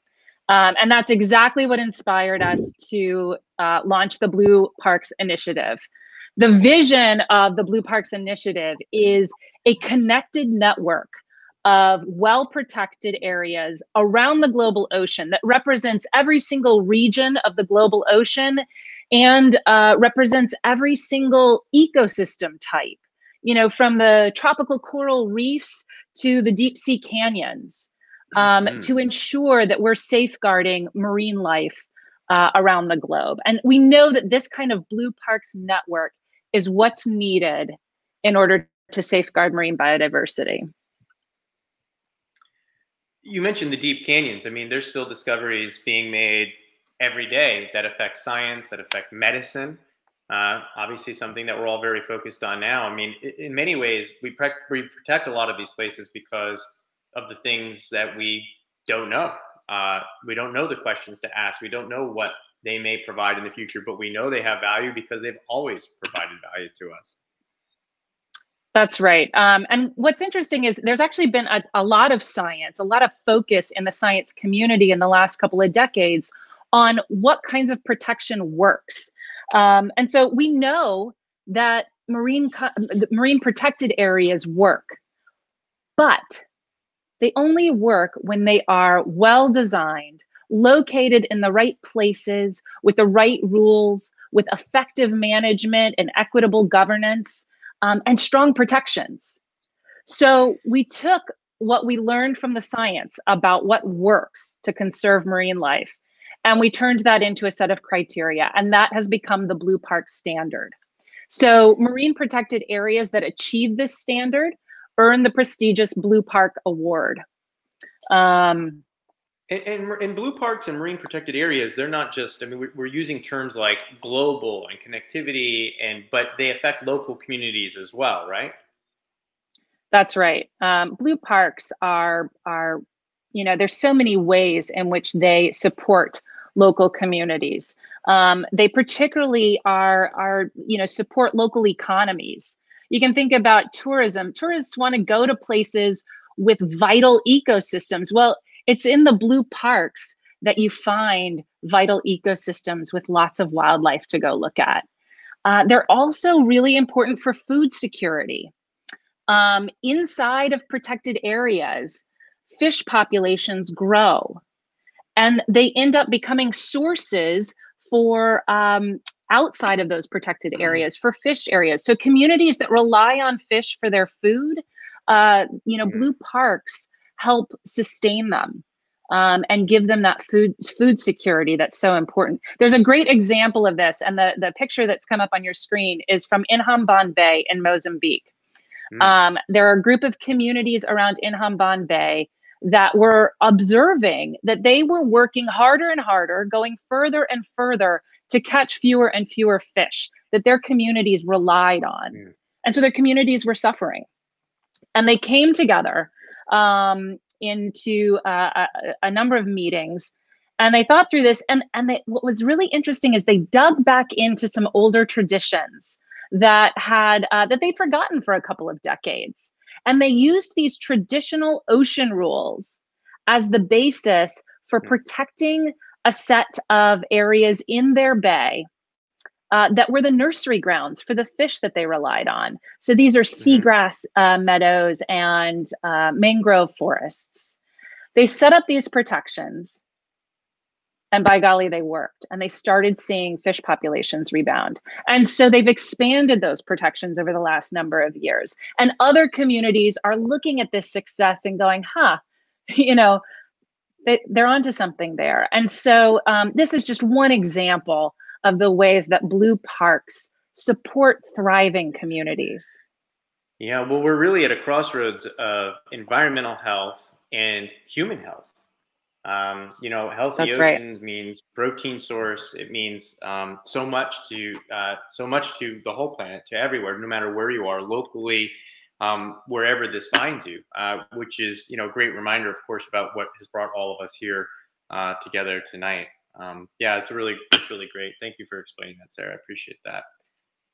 Um, and that's exactly what inspired us to uh, launch the Blue Parks Initiative. The vision of the Blue Parks Initiative is a connected network of well protected areas around the global ocean that represents every single region of the global ocean and uh, represents every single ecosystem type, you know, from the tropical coral reefs to the deep sea canyons, um, mm-hmm. to ensure that we're safeguarding marine life uh, around the globe. And we know that this kind of Blue Parks network is what's needed in order to safeguard marine biodiversity. You mentioned the deep canyons. I mean, there's still discoveries being made every day that affect science, that affect medicine. Uh, obviously, something that we're all very focused on now. I mean, in many ways, we, pre- we protect a lot of these places because of the things that we don't know. Uh, we don't know the questions to ask. We don't know what they may provide in the future, but we know they have value because they've always provided value to us. That's right. Um, and what's interesting is there's actually been a, a lot of science, a lot of focus in the science community in the last couple of decades on what kinds of protection works. Um, and so we know that marine marine protected areas work, but they only work when they are well designed, located in the right places, with the right rules, with effective management and equitable governance, um, and strong protections. So we took what we learned from the science about what works to conserve marine life and we turned that into a set of criteria, and that has become the Blue Park standard. So, marine protected areas that achieve this standard earn the prestigious Blue Park Award. Um, and, and, blue parks and marine protected areas, they're not just, I mean, we're, we're, using terms like global and connectivity, and but they affect local communities as well, right? That's right. Um, blue parks are, are, you know, there's so many ways in which they support local communities. Um, they particularly are are you know support local economies. You can think about tourism. Tourists want to go to places with vital ecosystems. Well, it's in the blue parks that you find vital ecosystems with lots of wildlife to go look at. Uh, they're also really important for food security. Um, inside of protected areas, fish populations grow and they end up becoming sources for um, outside of those protected mm-hmm. areas for fish areas so communities that rely on fish for their food uh, you know blue parks help sustain them um, and give them that food food security that's so important. There's a great example of this, and the the picture that's come up on your screen is from Inhambane Bay in Mozambique. Mm. Um, there are a group of communities around Inhambane Bay that were observing that they were working harder and harder, going further and further to catch fewer and fewer fish that their communities relied on. Mm. And so their communities were suffering. And they came together um, into uh, a, a, number of meetings and they thought through this. And, and they, what was really interesting is they dug back into some older traditions that had uh, that they'd forgotten for a couple of decades and they used these traditional ocean rules as the basis for protecting a set of areas in their bay uh, that were the nursery grounds for the fish that they relied on. So these are mm-hmm. seagrass uh, meadows and uh, mangrove forests. They set up these protections and by golly they worked and they started seeing fish populations rebound and so they've expanded those protections over the last number of years and other communities are looking at this success and going huh you know they, they're onto something there and so um, this is just one example of the ways that blue parks support thriving communities yeah well we're really at a crossroads of environmental health and human health um, you know, healthy That's oceans right. means protein source. It means um, so much to uh, so much to the whole planet, to everywhere, no matter where you are, locally, um, wherever this finds you. Uh, which is, you know, a great reminder, of course, about what has brought all of us here uh, together tonight. Um, yeah, it's really, it's really great. Thank you for explaining that, Sarah. I appreciate that.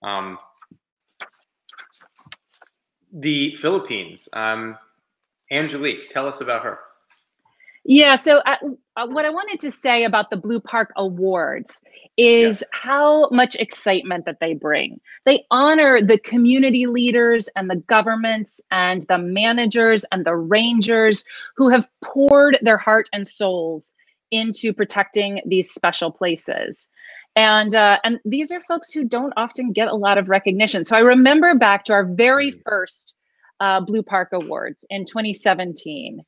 Um, the Philippines. Um, Angelique, tell us about her. Yeah. So, uh, uh, what I wanted to say about the Blue Park Awards is how much excitement that they bring. They honor the community leaders and the governments and the managers and the rangers who have poured their heart and souls into protecting these special places. And uh, and these are folks who don't often get a lot of recognition. So I remember back to our very mm. first uh, Blue Park Awards in 2017.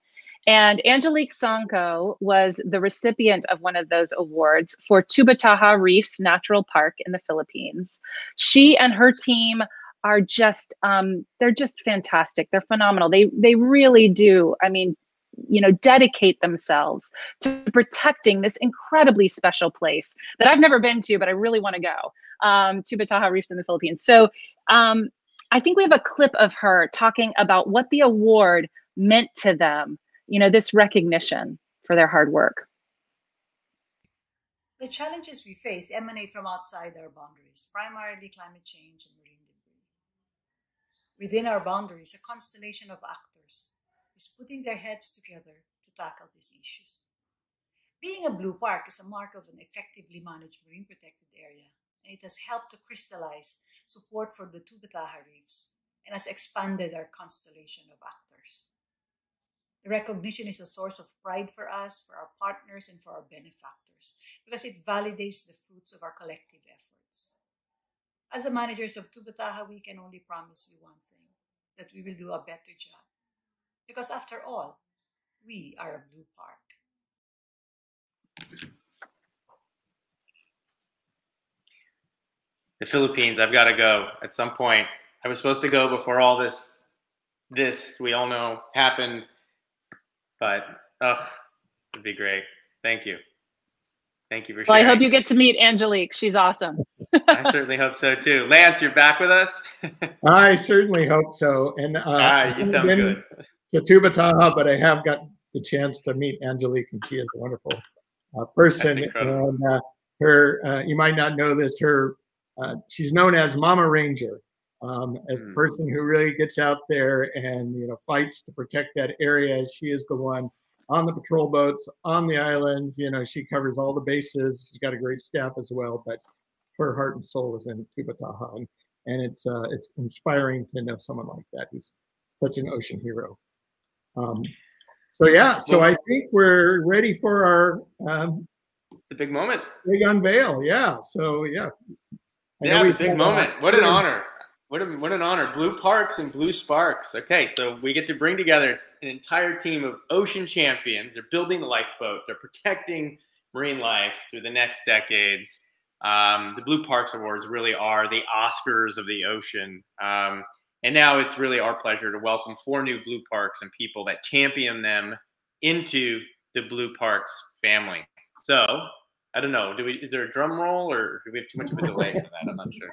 And Angelique Songco was the recipient of one of those awards for Tubbataha Reefs Natural Park in the Philippines. She and her team are just um, they're just fantastic. They're phenomenal. They they really do. I mean, you know, dedicate themselves to protecting this incredibly special place that I've never been to, but I really want to go. Um, Tubbataha Reefs in the Philippines. So um, I think we have a clip of her talking about what the award meant to them you know, this recognition for their hard work. The challenges we face emanate from outside our boundaries, primarily climate change and marine debris. within our boundaries, a constellation of is putting their heads together to tackle these issues. Being a blue park is a mark of an effectively managed marine protected area, and it has helped to crystallize support for the Tubbataha reefs and has expanded our constellation of actors. The recognition is a source of pride for us, for our partners, and for our benefactors because it validates the fruits of our collective efforts. As the managers of Tubbataha, we can only promise you one thing that we will do a better job. Because after all, we are a blue park. The Philippines, I've got to go at some point. I was supposed to go before all this, this we all know happened, but ugh, it'd be great. Thank you. Thank you for Well, sharing. I hope you get to meet Angelique. She's awesome. I certainly hope so too. Lance, you're back with us. I certainly hope so. And uh, Ah, you sound been good. To Tubbataha, but I have got the chance to meet Angelique, and she is a wonderful uh, person. And uh, her, uh, you might not know this, her, uh, she's known as Mama Ranger, um, as the Hmm. person who really gets out there and you know fights to protect that area. She is the one on the patrol boats, on the islands. You know, she covers all the bases. She's got a great staff as well, but her heart and soul is in Tubbataha, and, and it's uh, it's inspiring to know someone like that who's such an ocean hero. Um, so yeah, so I think we're ready for our um, the big moment. big unveil. Yeah. So yeah. I Yeah, the big moment. What an honor. What, a, what an honor. Blue Parks and Blue Sparks. Okay, so we get to bring together an entire team of ocean champions. They're building the lifeboat, they're protecting marine life through the next decades. Um, the Blue Parks Awards really are the Oscars of the ocean. Um, and now it's really our pleasure to welcome four new Blue Parks and people that champion them into the Blue Parks family. So, I don't know. Do we? Is there a drum roll, or do we have too much of a delay for that? I'm not sure.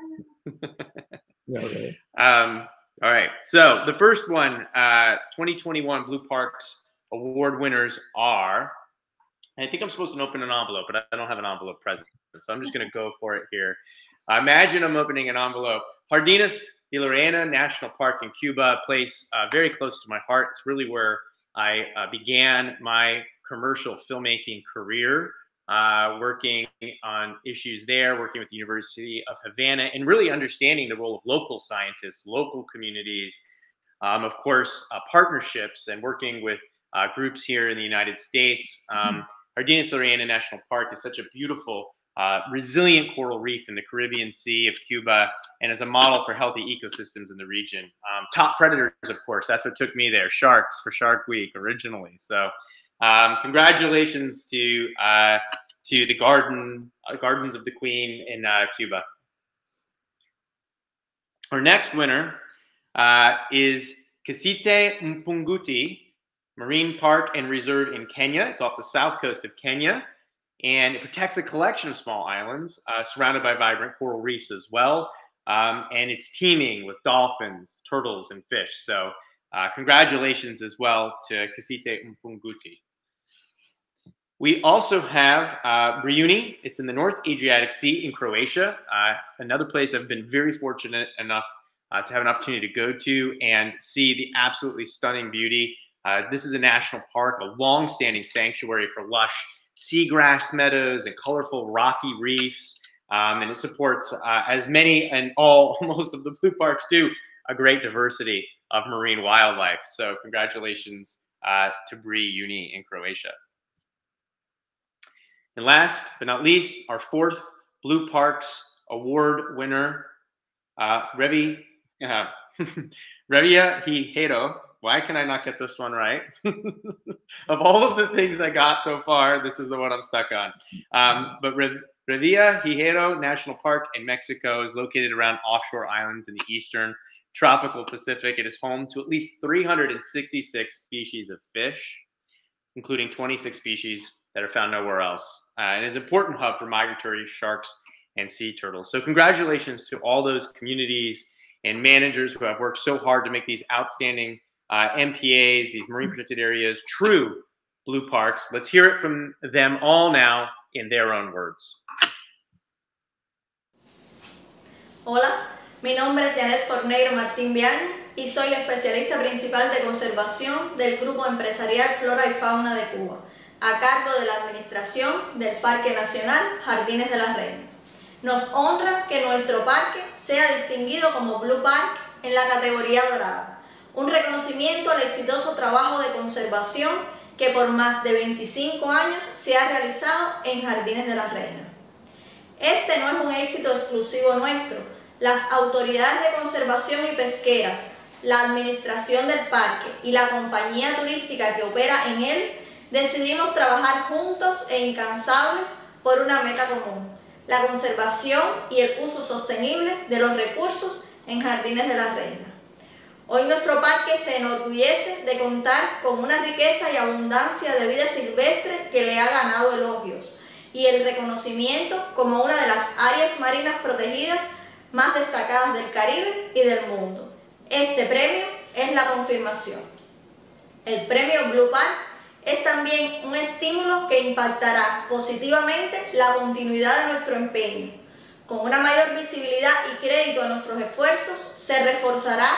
Um, all right. So the first one, uh, 2021 Blue Parks Award winners are. I think I'm supposed to open an envelope, but I don't have an envelope present, so I'm just going to go for it here. Uh, imagine I'm opening an envelope. Jardines de la Reina National Park in Cuba, a place uh, very close to my heart. It's really where I uh, began my commercial filmmaking career uh, working on issues there, working with the University of Havana, and really understanding the role of local scientists, local communities, um, of course, uh, partnerships, and working with uh, groups here in the United States. Um, Jardines de la Reina National Park is such a beautiful, uh, resilient coral reef in the Caribbean Sea of Cuba, and as a model for healthy ecosystems in the region. Um, top predators, of course, that's what took me there. Sharks for Shark Week originally. So. Um, congratulations to uh, to the garden uh, Gardens of the Queen in uh, Cuba. Our next winner uh, is Kisite Mpunguti Marine Park and Reserve in Kenya. It's off the south coast of Kenya, and it protects a collection of small islands uh, surrounded by vibrant coral reefs as well. Um, and it's teeming with dolphins, turtles, and fish. So, uh, congratulations as well to Kisite Mpunguti. We also have uh. It's in the North Adriatic Sea in Croatia. Uh, another place I've been very fortunate enough uh, to have an opportunity to go to and see the absolutely stunning beauty. Uh, this is a national park, a long-standing sanctuary for lush seagrass meadows and colorful rocky reefs. Um, and it supports, uh, as many and all, most of the blue parks do, a great diversity of marine wildlife. So congratulations uh, to Brijuni in Croatia. And last but not least, our fourth Blue Parks Award winner, uh, Revi, uh, Revia Hihiro. Why can I not get this one right? of all of the things I got so far, this is the one I'm stuck on. Um, but Rev- Revilla Hijero National Park in Mexico is located around offshore islands in the eastern tropical Pacific. It is home to at least 366 species of fish, including 26 species that are found nowhere else. Uh, and is an important hub for migratory sharks and sea turtles. So congratulations to all those communities and managers who have worked so hard to make these outstanding uh, MPAs, these marine protected areas, true blue parks. Let's hear it from them all now in their own words. Hola, mi nombre es Janet Forneiro Martín Bian y soy especialista principal de conservación del Grupo Empresarial Flora y Fauna de Cuba, a cargo de la administración del Parque Nacional Jardines de la Reina. Nos honra que nuestro parque sea distinguido como Blue Park en la categoría dorada, un reconocimiento al exitoso trabajo de conservación que por más de 25 años se ha realizado en Jardines de la Reina. Este no es un éxito exclusivo nuestro. Las autoridades de conservación y pesqueras, la administración del parque y la compañía turística que opera en él decidimos trabajar juntos e incansables por una meta común, la conservación y el uso sostenible de los recursos en Jardines de la Reina. Hoy nuestro parque se enorgullece de contar con una riqueza y abundancia de vida silvestre que le ha ganado elogios y el reconocimiento como una de las áreas marinas protegidas más destacadas del Caribe y del mundo. Este premio es la confirmación. El premio Blue Park es también un estímulo que impactará positivamente la continuidad de nuestro empeño. Con una mayor visibilidad y crédito a nuestros esfuerzos, se reforzará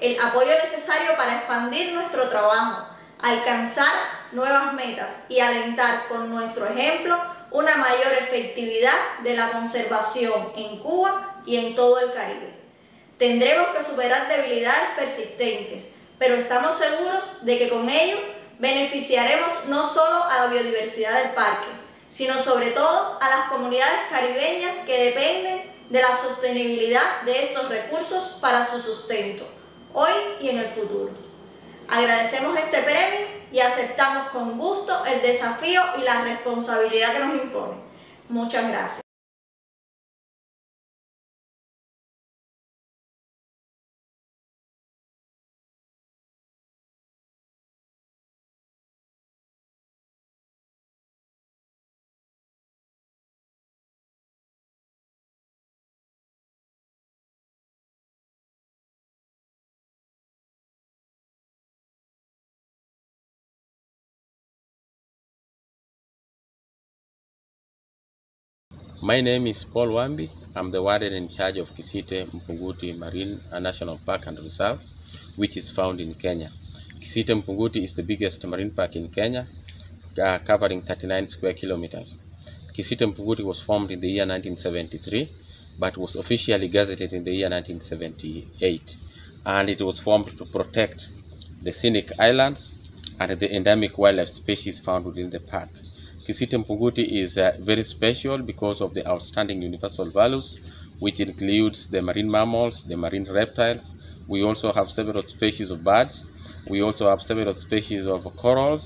el apoyo necesario para expandir nuestro trabajo, alcanzar nuevas metas y alentar con nuestro ejemplo una mayor efectividad de la conservación en Cuba y en todo el Caribe. Tendremos que superar debilidades persistentes, pero estamos seguros de que con ello beneficiaremos no solo a la biodiversidad del parque, sino sobre todo a las comunidades caribeñas que dependen de la sostenibilidad de estos recursos para su sustento, hoy y en el futuro. Agradecemos este premio y aceptamos con gusto el desafío y la responsabilidad que nos impone. Muchas gracias. My name is Paul Wambi. I'm the warden in charge of Kisite Mpunguti Marine National Park and Reserve, which is found in Kenya. Kisite Mpunguti is the biggest marine park in Kenya, uh, covering 39 square kilometers. Kisite Mpunguti was formed in the year 1973, but was officially gazetted in the year 1978. And it was formed to protect the scenic islands and the endemic wildlife species found within the park. Kisite Mpunguti is uh, very special because of the outstanding universal values, which includes the marine mammals, the marine reptiles. We also have several species of birds. We also have several species of corals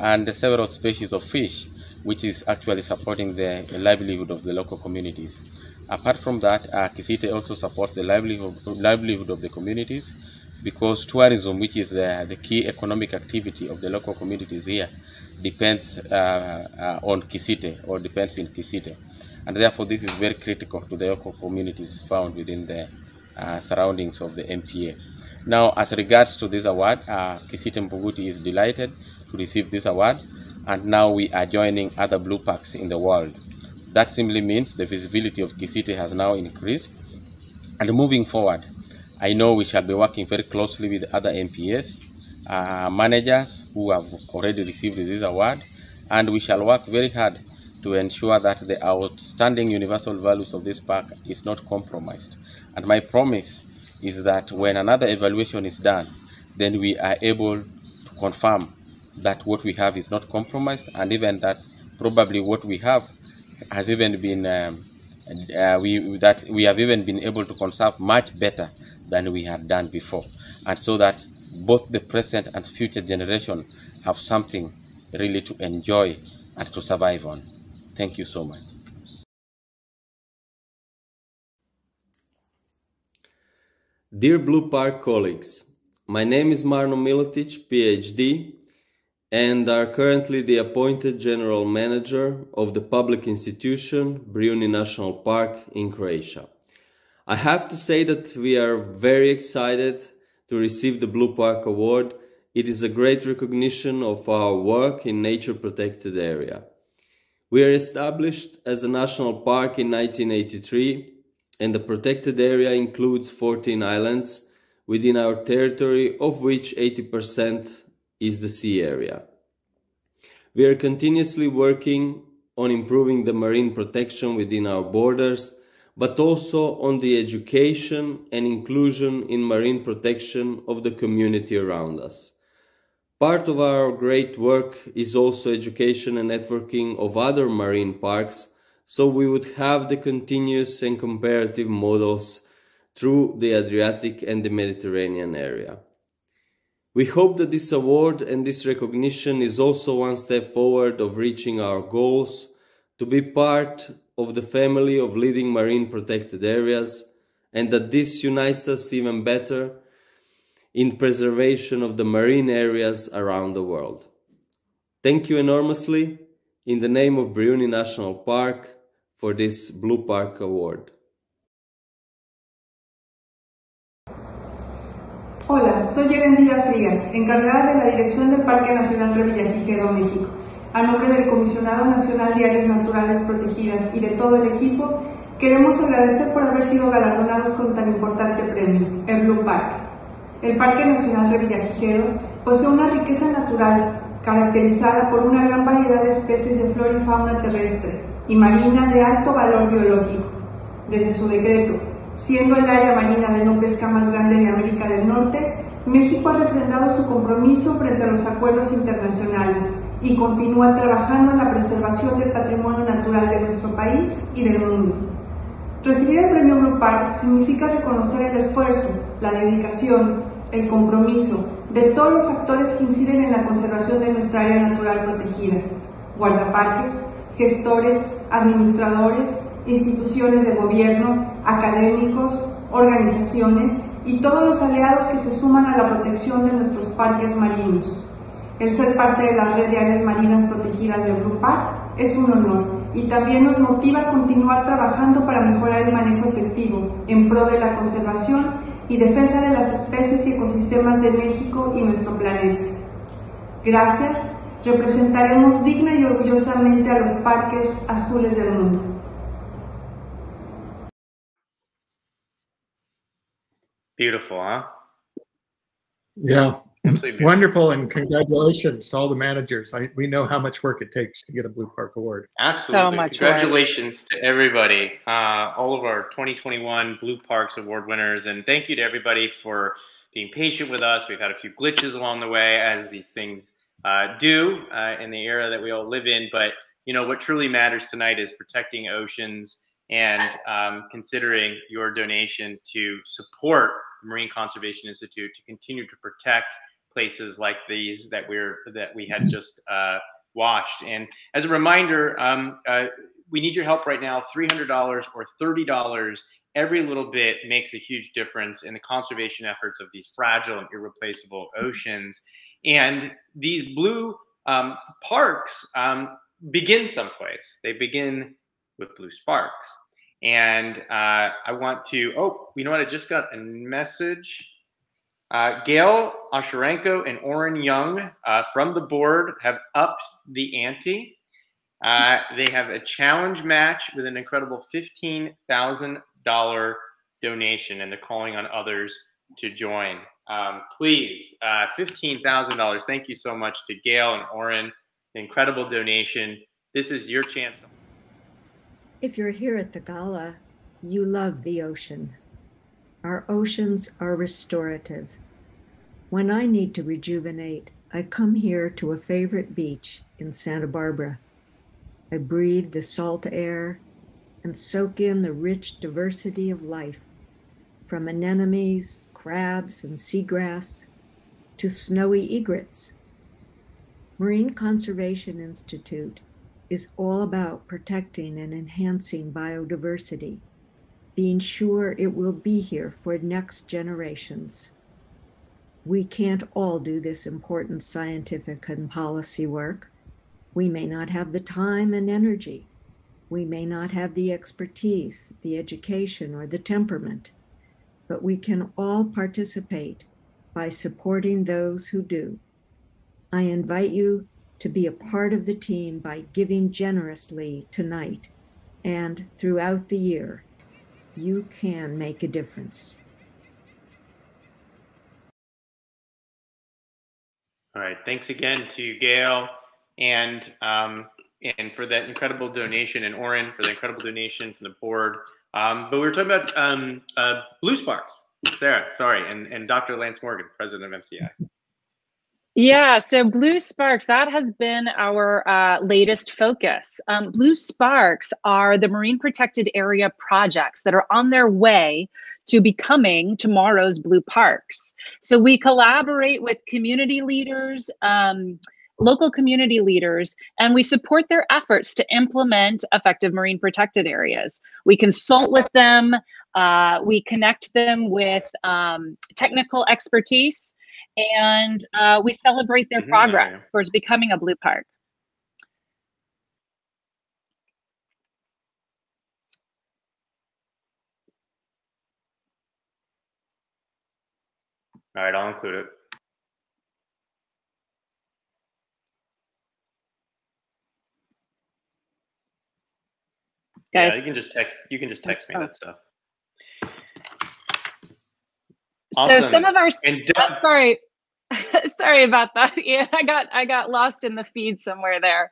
and several species of fish, which is actually supporting the livelihood of the local communities. Apart from that, uh, Kisite also supports the livelihood, livelihood of the communities because tourism, which is uh, the key economic activity of the local communities here, depends uh, uh, on Kisite or depends in Kisite. And therefore, this is very critical to the local communities found within the uh, surroundings of the MPA. Now, as regards to this award, uh, Kisite Mpunguti is delighted to receive this award, and now we are joining other blue parks in the world. That simply means the visibility of Kisite has now increased. And moving forward, I know we shall be working very closely with other MPS uh, managers who have already received this award, and we shall work very hard to ensure that the outstanding universal values of this park is not compromised. And my promise is that when another evaluation is done, then we are able to confirm that what we have is not compromised, and even that probably what we have has even been um, uh, we that we have even been able to conserve much better than we had done before, and so that both the present and future generation have something really to enjoy and to survive on. Thank you so much. Dear Blue Park colleagues, my name is Marno Milotic, PhD, and are currently the appointed General Manager of the public institution Brijuni National Park in Croatia. I have to say that we are very excited to receive the Blue Park Award. It is a great recognition of our work in nature protected area. We are established as a national park in 1983 and the protected area includes 14 islands within our territory, of which 80% is the sea area. We are continuously working on improving the marine protection within our borders, but also on the education and inclusion in marine protection of the community around us. Part of our great work is also education and networking of other marine parks, so we would have the continuous and comparative models through the Adriatic and the Mediterranean area. We hope that this award and this recognition is also one step forward of reaching our goals to be part of the family of leading marine protected areas and that this unites us even better in preservation of the marine areas around the world. Thank you enormously in the name of Brijuni National Park for this Blue Park Award. Hola, soy Erendira Frías, encargada de la Dirección del Parque Nacional Revillagigedo, México. A nombre del Comisionado Nacional de Áreas Naturales Protegidas y de todo el equipo, queremos agradecer por haber sido galardonados con tan importante premio, el Blue Park. El Parque Nacional Revillagigedo posee una riqueza natural caracterizada por una gran variedad de especies de flora y fauna terrestre y marina de alto valor biológico. Desde su decreto, siendo el área marina de no pesca más grande de América del Norte, México ha refrendado su compromiso frente a los acuerdos internacionales y continúa trabajando en la preservación del patrimonio natural de nuestro país y del mundo. Recibir el premio Blue Park significa reconocer el esfuerzo, la dedicación, el compromiso de todos los actores que inciden en la conservación de nuestra área natural protegida, guardaparques, gestores, administradores, instituciones de gobierno, académicos, organizaciones y todos los aliados que se suman a la protección de nuestros parques marinos. El ser parte de la red de áreas marinas protegidas de Blue Park es un honor y también nos motiva a continuar trabajando para mejorar el manejo efectivo en pro de la conservación y defensa de las especies y ecosistemas de México y nuestro planeta. Gracias, representaremos digna y orgullosamente a los parques azules del mundo. Beautiful, huh? Yeah. Wonderful, and congratulations to all the managers. I, we know how much work it takes to get a Blue Park Award. Absolutely. So much Congratulations to everybody, uh, all of our 2021 Blue Parks Award winners. And thank you to everybody for being patient with us. We've had a few glitches along the way, as these things uh, do uh, in the era that we all live in. But, you know, what truly matters tonight is protecting oceans and um, considering your donation to support the Marine Conservation Institute to continue to protect places like these that we're that we had just uh, watched. And as a reminder, um, uh, we need your help right now. Three hundred dollars or thirty dollars. Every little bit makes a huge difference in the conservation efforts of these fragile and irreplaceable oceans. And these blue um, parks um, begin someplace. They begin with blue sparks. And uh, I want to, oh, you know what? I just got a message uh, Gail Osherenko and Oran Young uh, from the board have upped the ante. Uh, they have a challenge match with an incredible $15,000 donation, and they're calling on others to join. Um, please, uh, $15,000. Thank you so much to Gail and Oran. Incredible donation. This is your chance. If you're here at the gala, you love the ocean. Our oceans are restorative. When I need to rejuvenate, I come here to a favorite beach in Santa Barbara. I breathe the salt air and soak in the rich diversity of life, from anemones, crabs, and seagrass to snowy egrets. Marine Conservation Institute is all about protecting and enhancing biodiversity being sure it will be here for next generations. We can't all do this important scientific and policy work. We may not have the time and energy. We may not have the expertise, the education, or the temperament, but we can all participate by supporting those who do. I invite you to be a part of the team by giving generously tonight and throughout the year you can make a difference. All right. Thanks again to Gail and um, and for that incredible donation, and Oran for the incredible donation from the board. Um, but we were talking about um, uh, blue sparks, Sarah. Sorry, and and Dr. Lance Morgan, president of MCI. Yeah, so Blue Sparks, that has been our uh, latest focus. Um, Blue Sparks are the marine protected area projects that are on their way to becoming tomorrow's Blue Parks. So we collaborate with community leaders, um, local community leaders, and we support their efforts to implement effective marine protected areas. We consult with them, uh, we connect them with um, technical expertise and uh, we celebrate their mm-hmm. progress towards becoming a blue park. All right, I'll include it. Guys, yeah, you can just text. You can just text me that stuff. Awesome. So some of our uh, sorry, sorry about that. Yeah, I got I got lost in the feed somewhere there.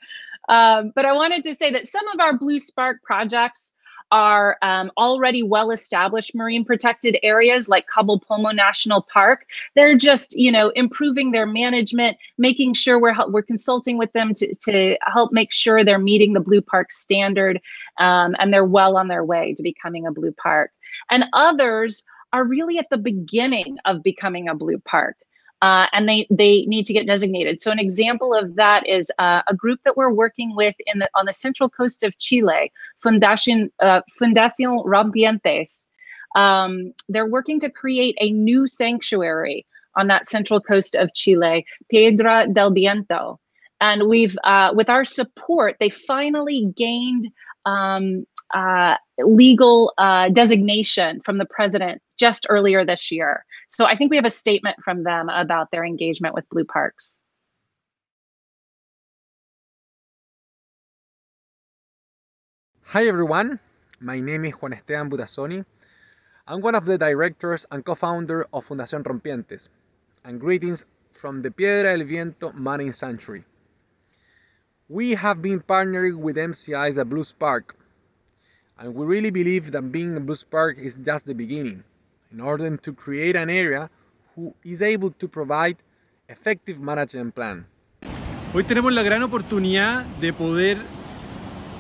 Um, but I wanted to say that some of our Blue Spark projects are um, already well established marine protected areas like Cabo Pulmo National Park. They're just, you know, improving their management, making sure we're, we're consulting with them to, to help make sure they're meeting the Blue Park standard um, and they're well on their way to becoming a Blue Park. And others are really at the beginning of becoming a blue park. Uh, and they they need to get designated. So an example of that is uh, a group that we're working with in the on the central coast of Chile, Fundación uh, Fundación Rompientes. Um, they're working to create a new sanctuary on that central coast of Chile, Piedra del Viento. And we've, uh, with our support, they finally gained um, uh, legal uh, designation from the president just earlier this year. So I think we have a statement from them about their engagement with Blue Parks. Hi everyone, my name is Juan Esteban Budasoni. I'm one of the directors and co-founder of Fundación Rompientes. And greetings from the Piedra del Viento Marine Sanctuary. We have been partnering with MCI as a Blue Spark, and we really believe that being a Blue Spark is just the beginning, in order to create an area who is able to provide effective management plan. Hoy tenemos la gran oportunidad de poder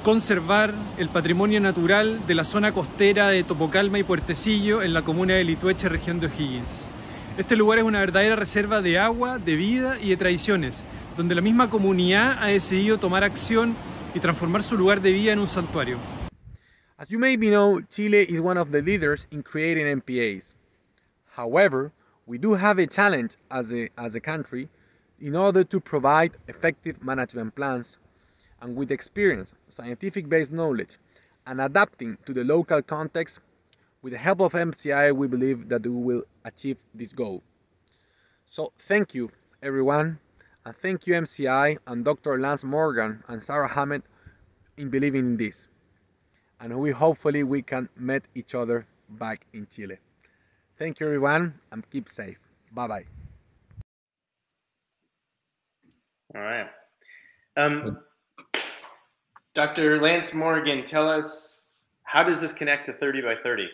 conservar el patrimonio natural de la zona costera de Topocalma y Puertecillo en la comuna de Litueche, región de O'Higgins. Este lugar es una verdadera reserva de agua, de vida y de tradiciones, donde la misma comunidad ha decidido tomar acción y transformar su lugar de vida en un santuario. As you maybe know, Chile is one of the leaders in creating MPAs. However, we do have a challenge as a, as a country in order to provide effective management plans and with experience, scientific based knowledge, and adapting to the local context, with the help of MCI, we believe that we will achieve this goal. So, thank you, everyone, and thank you MCI and Dr. Lance Morgan and Sarah Hameed in believing in this. And we hopefully we can meet each other back in Chile. Thank you everyone and keep safe. Bye bye. All right. Um, Dr. Lance Morgan, tell us how does this connect to 30 by 30?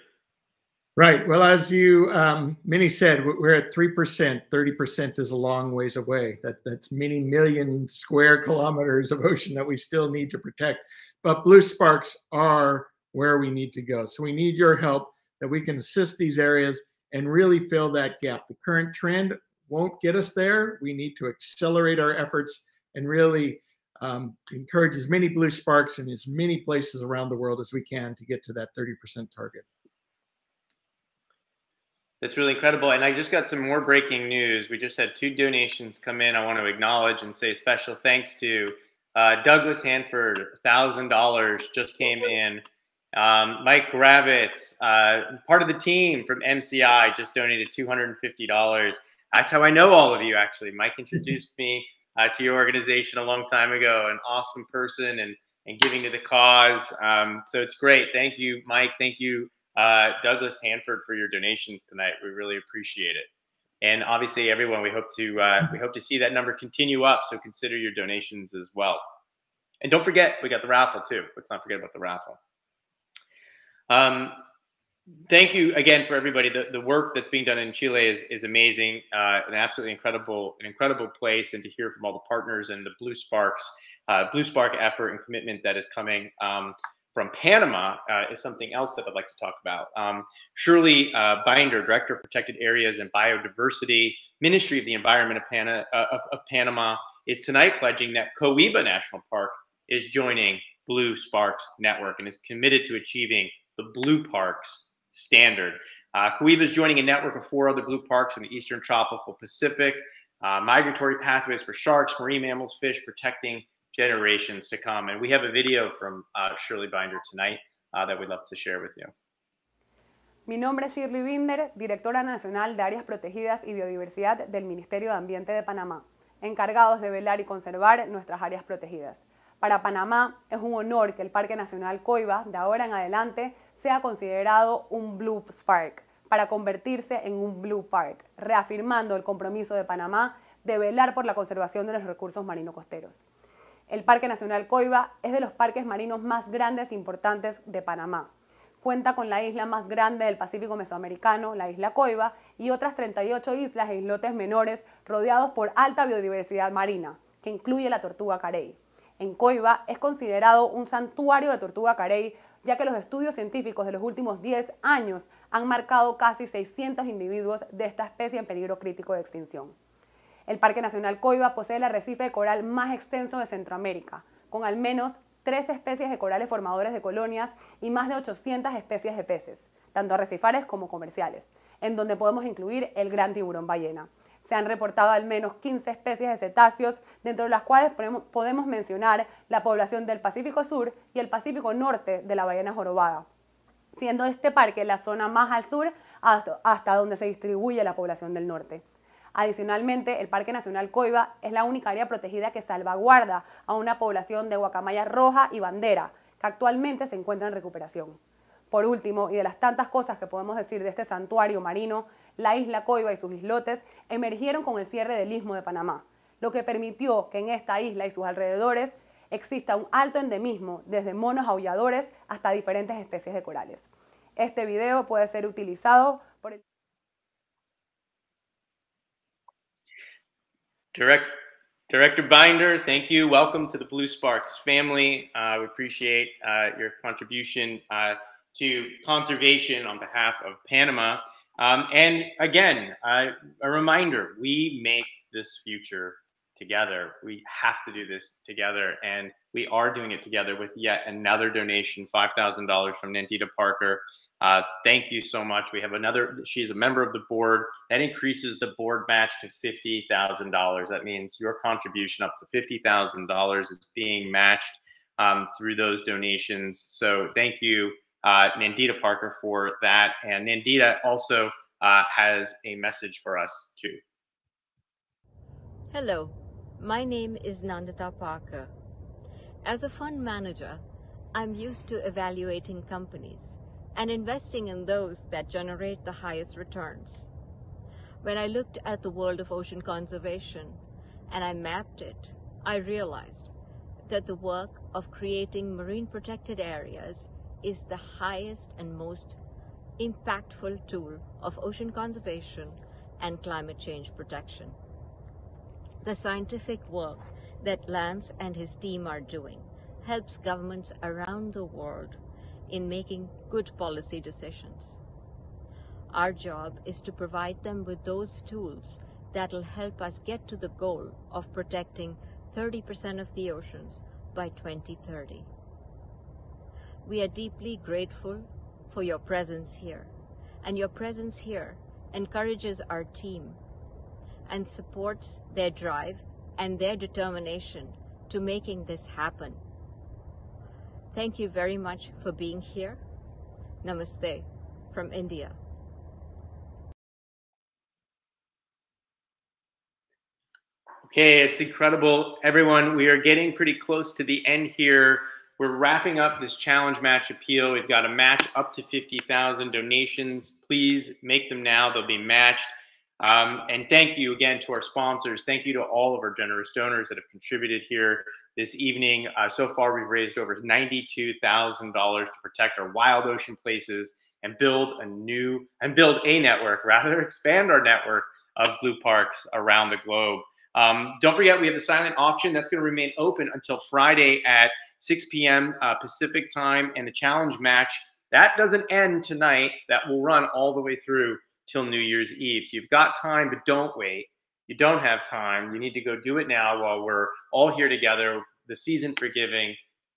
Right. Well, as you um, many said, we're at three percent. Thirty percent is a long ways away. That that's many million square kilometers of ocean that we still need to protect. But blue sparks are where we need to go. So we need your help that we can assist these areas and really fill that gap. The current trend won't get us there. We need to accelerate our efforts and really um, encourage as many blue sparks in as many places around the world as we can to get to that 30% target. That's really incredible. And I just got some more breaking news. We just had two donations come in. I want to acknowledge and say special thanks to uh, Douglas Hanford, $1,000 just came in. Um, Mike Gravitz, uh, part of the team from MCI, just donated $250. That's how I know all of you, actually. Mike introduced me uh, to your organization a long time ago, an awesome person and, and giving to the cause. Um, so it's great. Thank you, Mike. Thank you, uh, Douglas Hanford for your donations tonight. We really appreciate it. And obviously, everyone, we hope to uh, we hope to see that number continue up. So consider your donations as well. And don't forget, we got the raffle too. Let's not forget about the raffle. Um, thank you again for everybody. The, the work that's being done in Chile is, is amazing, uh, an absolutely incredible, an incredible place, and to hear from all the partners and the Blue Sparks, uh, Blue Spark effort and commitment that is coming. Um, from Panama uh, is something else that I'd like to talk about. Um, Shirley uh, Binder, Director of Protected Areas and Biodiversity, Ministry of the Environment of, Pana, uh, of, of, Panama, is tonight pledging that Coiba National Park is joining Blue Sparks Network and is committed to achieving the Blue Parks standard. Uh, Coiba is joining a network of four other blue parks in the eastern tropical Pacific. Uh, migratory pathways for sharks, marine mammals, fish, protecting generations to come. And we have a video from uh, Shirley Binder tonight uh, that we'd love to share with you. Mi nombre es Shirley Binder, directora nacional de Áreas Protegidas y Biodiversidad del Ministerio de Ambiente de Panamá, encargados de velar y conservar nuestras áreas protegidas. Para Panamá es un honor que el Parque Nacional Coiba, de ahora en adelante, sea considerado un Blue Park, para convertirse en un Blue Park, reafirmando el compromiso de Panamá de velar por la conservación de los recursos marino costeros. El Parque Nacional Coiba es de los parques marinos más grandes e importantes de Panamá. Cuenta con la isla más grande del Pacífico Mesoamericano, la isla Coiba, y otras 38 islas e islotes menores rodeados por alta biodiversidad marina, que incluye la tortuga carey. En Coiba es considerado un santuario de tortuga carey, ya que los estudios científicos de los últimos 10 años han marcado casi 600 individuos de esta especie en peligro crítico de extinción. El Parque Nacional Coiba posee el arrecife de coral más extenso de Centroamérica, con al menos tres especies de corales formadores de colonias y más de 800 especies de peces, tanto arrecifales como comerciales, en donde podemos incluir el gran tiburón ballena. Se han reportado al menos 15 especies de cetáceos, dentro de las cuales podemos mencionar la población del Pacífico Sur y el Pacífico Norte de la ballena jorobada, siendo este parque la zona más al sur hasta donde se distribuye la población del norte. Adicionalmente, el Parque Nacional Coiba es la única área protegida que salvaguarda a una población de guacamaya roja y bandera, que actualmente se encuentra en recuperación. Por último, y de las tantas cosas que podemos decir de este santuario marino, la isla Coiba y sus islotes emergieron con el cierre del Istmo de Panamá, lo que permitió que en esta isla y sus alrededores exista un alto endemismo, desde monos aulladores hasta diferentes especies de corales. Este video puede ser utilizado por el... Direct, Director Binder, thank you. Welcome to the Blue Sparks family. Uh, we appreciate uh, your contribution uh, to conservation on behalf of Panama. Um, and again, a reminder, we make this future together. We have to do this together. And we are doing it together with yet another donation, $5,000 from Nandita Parker. Uh, thank you so much. We have another, she's a member of the board. That increases the board match to $50,000. That means your contribution up to $50,000 is being matched um, through those donations. So thank you, uh, Nandita Parker, for that. And Nandita also uh, has a message for us too. Hello, my name is Nandita Parker. As a fund manager, I'm used to evaluating companies and investing in those that generate the highest returns. When I looked at the world of ocean conservation and I mapped it, I realized that the work of creating marine protected areas is the highest and most impactful tool of ocean conservation and climate change protection. The scientific work that Lance and his team are doing helps governments around the world in making good policy decisions. Our job is to provide them with those tools that'll help us get to the goal of protecting 30% of the oceans by 2030. We are deeply grateful for your presence here, and your presence here encourages our team and supports their drive and their determination to making this happen Thank you very much for being here. Namaste from India. Okay, it's incredible. Everyone, we are getting pretty close to the end here. We're wrapping up this challenge match appeal. We've got a match up to 50,000 donations. Please make them now. They'll be matched. Um, and thank you again to our sponsors. Thank you to all of our generous donors that have contributed here this evening. Uh, so far, we've raised over $92,000 to protect our wild ocean places and build a new and build a network, rather expand our network of blue parks around the globe. Um, don't forget, we have the silent auction that's going to remain open until Friday at 6 p.m. Uh, Pacific time, and the challenge match that doesn't end tonight. That will run all the way through till New Year's Eve. So you've got time, but don't wait. You don't have time. You need to go do it now while we're all here together. The season for giving.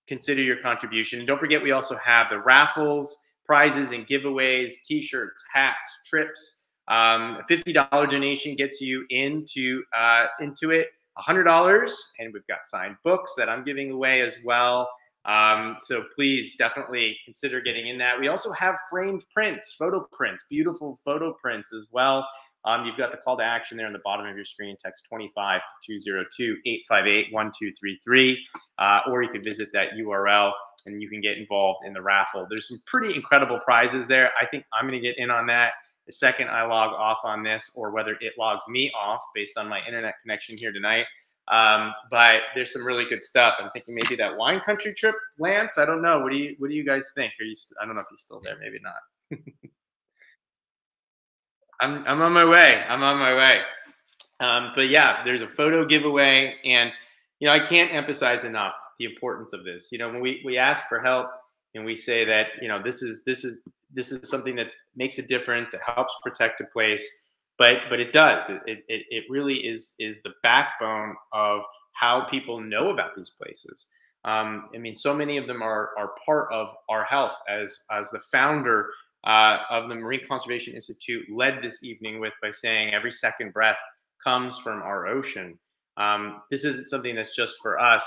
Consider your contribution. And don't forget, we also have the raffles, prizes, and giveaways, t-shirts, hats, trips. Um, a $50 donation gets you into uh, into it. $100, and we've got signed books that I'm giving away as well. Um, so please definitely consider getting in that. We also have framed prints, photo prints, beautiful photo prints as well. Um, you've got the call to action there on the bottom of your screen. Text 25 to 202 858 1233, uh, or you could visit that URL and you can get involved in the raffle. There's some pretty incredible prizes there. I think I'm going to get in on that the second I log off on this, or whether it logs me off based on my internet connection here tonight. Um, but there's some really good stuff. I'm thinking maybe that wine country trip, Lance. I don't know. What do you What do you guys think? Are you? I don't know if you're still there. Maybe not. I'm I'm on my way. I'm on my way. Um, but yeah, there's a photo giveaway, and you know I can't emphasize enough the importance of this. You know when we we ask for help and we say that you know this is this is this is something that makes a difference. It helps protect a place but but it does. It, it it really is is the backbone of how people know about these places. Um, I mean, so many of them are are part of our health. As as the founder uh, of the Marine Conservation Institute led this evening with by saying every second breath comes from our ocean. Um, this isn't something that's just for us.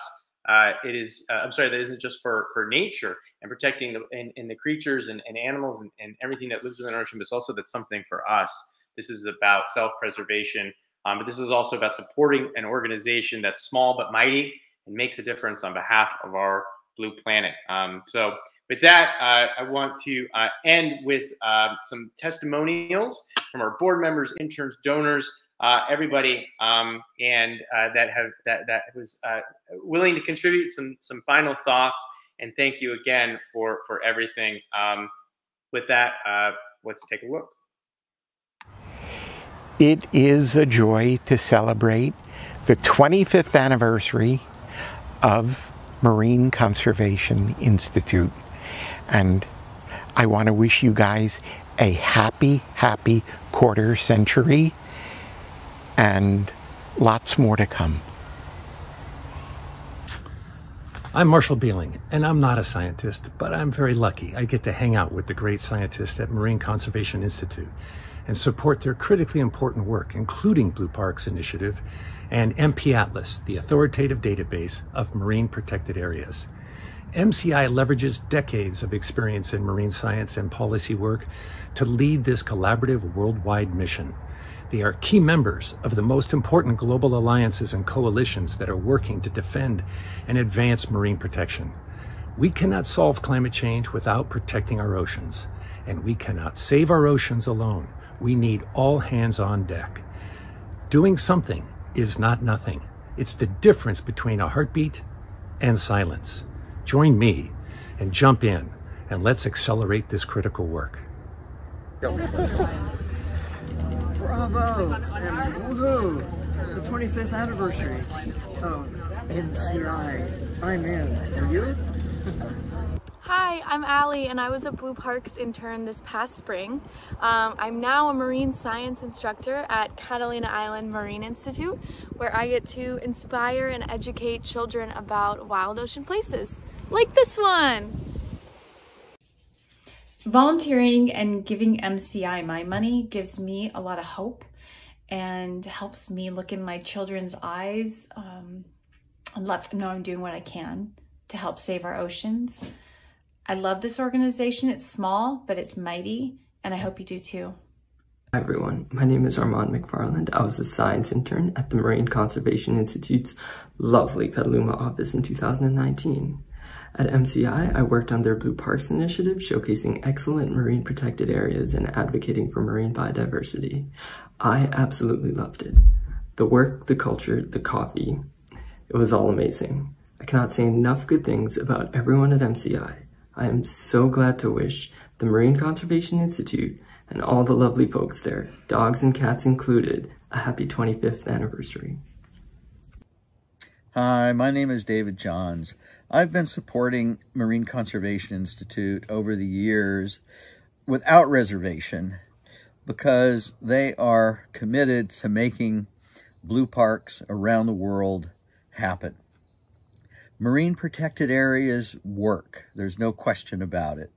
Uh, it is. Uh, I'm sorry. That isn't just for for nature and protecting the and, and the creatures and, and animals and, and everything that lives within our ocean, but it's also that's something for us. This is about self preservation, um, but this is also about supporting an organization that's small but mighty and makes a difference on behalf of our blue planet. Um, so, with that, uh, I want to uh, end with uh, some testimonials from our board members, interns, donors, uh, everybody, um, and uh, that have that that was uh, willing to contribute some some final thoughts. And thank you again for for everything. Um, with that, let's take a look. It is a joy to celebrate the 25th anniversary of Marine Conservation Institute. And I want to wish you guys a happy, happy quarter century and lots more to come. I'm Marshall Beeling, and I'm not a scientist, but I'm very lucky. I get to hang out with the great scientists at Marine Conservation Institute and support their critically important work, including Blue Parks Initiative and MP Atlas, the authoritative database of marine protected areas. MCI leverages decades of experience in marine science and policy work to lead this collaborative worldwide mission. They are key members of the most important global alliances and coalitions that are working to defend and advance marine protection. We cannot solve climate change without protecting our oceans, and we cannot save our oceans alone. We need all hands on deck. Doing something is not nothing. It's the difference between a heartbeat and silence. Join me and jump in and let's accelerate this critical work. Bravo! And woohoo! The 25th anniversary of MCI. I'm in. Are you? Hi, I'm Allie and I was a Blue Parks intern this past spring. Um, I'm now a marine science instructor at Catalina Island Marine Institute where I get to inspire and educate children about wild ocean places, like this one. Volunteering and giving MCI my money gives me a lot of hope and helps me look in my children's eyes um, and let them know I'm doing what I can to help save our oceans. I love this organization. It's small, but it's mighty, and I hope you do too. Hi everyone, my name is Armand McFarland. I was a science intern at the Marine Conservation Institute's lovely Petaluma office in 2019. At MCI, I worked on their Blue Parks initiative, showcasing excellent marine protected areas and advocating for marine biodiversity. I absolutely loved it. The work, the culture, the coffee, it was all amazing. I cannot say enough good things about everyone at MCI. I am so glad to wish the Marine Conservation Institute and all the lovely folks there, dogs and cats included, a happy 25th anniversary. Hi, my name is David Johns. I've been supporting Marine Conservation Institute over the years without reservation because they are committed to making blue parks around the world happen. Marine protected areas work. There's no question about it.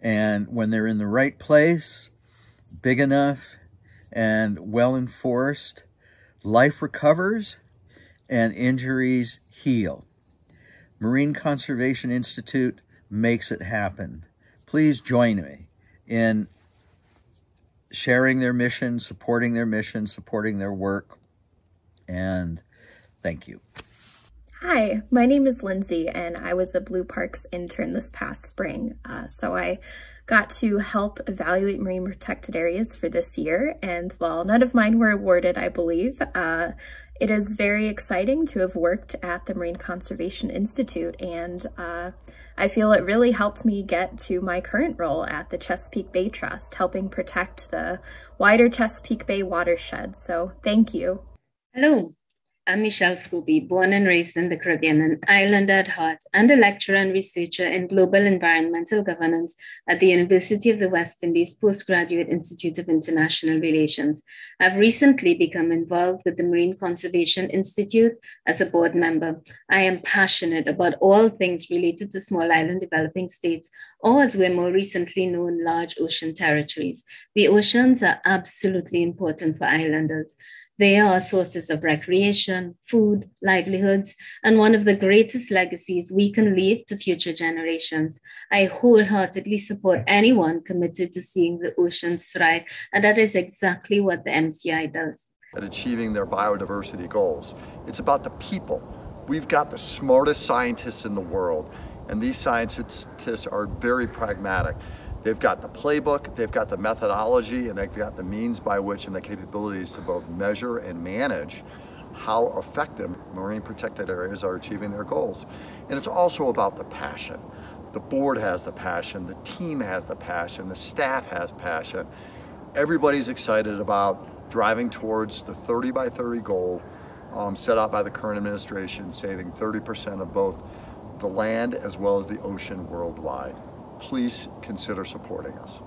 And when they're in the right place, big enough and well enforced, life recovers and injuries heal. Marine Conservation Institute makes it happen. Please join me in sharing their mission, supporting their mission, supporting their work, and thank you. Hi, my name is Lindsay, and I was a Blue Parks intern this past spring. Uh, so I got to help evaluate marine protected areas for this year. And while none of mine were awarded, I believe, uh, it is very exciting to have worked at the Marine Conservation Institute. And uh, I feel it really helped me get to my current role at the Chesapeake Bay Trust, helping protect the wider Chesapeake Bay watershed. So thank you. Hello, I'm Michelle Scobie, born and raised in the Caribbean, an islander at heart, and a lecturer and researcher in global environmental governance at the University of the West Indies Postgraduate Institute of International Relations. I've recently become involved with the Marine Conservation Institute as a board member. I am passionate about all things related to small island developing states, or as we're more recently known, large ocean territories. The oceans are absolutely important for islanders. They are sources of recreation, food, livelihoods, and one of the greatest legacies we can leave to future generations. I wholeheartedly support anyone committed to seeing the oceans thrive, and that is exactly what the MCI does. At achieving their biodiversity goals. It's about the people. We've got the smartest scientists in the world, and these scientists are very pragmatic. They've got the playbook, they've got the methodology, and they've got the means by which and the capabilities to both measure and manage how effective marine protected areas are achieving their goals. And it's also about the passion. The board has the passion, the team has the passion, the staff has passion. Everybody's excited about driving towards the 30 by 30 goal um, set out by the current administration, saving 30% of both the land as well as the ocean worldwide please consider supporting us.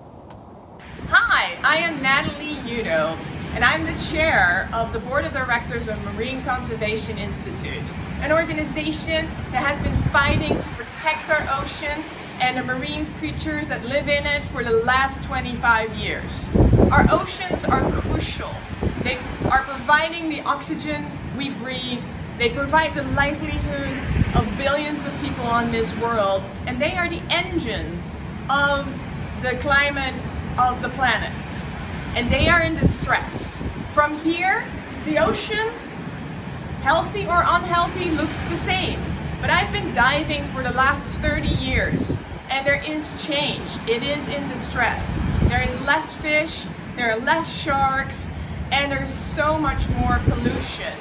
Hi, I am Natalie Udo, and I'm the chair of the Board of Directors of Marine Conservation Institute, an organization that has been fighting to protect our ocean and the marine creatures that live in it for the last 25 years. Our oceans are crucial. They are providing the oxygen we breathe. They provide the livelihood of billions of people on this world, and they are the engines of the climate of the planet. And they are in distress. From here, the ocean, healthy or unhealthy, looks the same. But I've been diving for the last 30 years, and there is change. It is in distress. There is less fish, there are less sharks, and there's so much more pollution.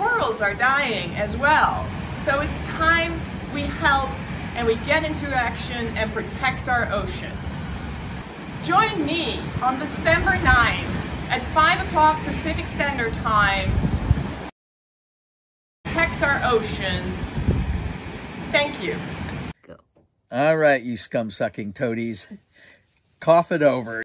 Corals are dying as well. So it's time we help and we get into action and protect our oceans. Join me on December 9th at 5 o'clock Pacific Standard Time protect our oceans. Thank you. All right, you scum-sucking toadies. Cough it over.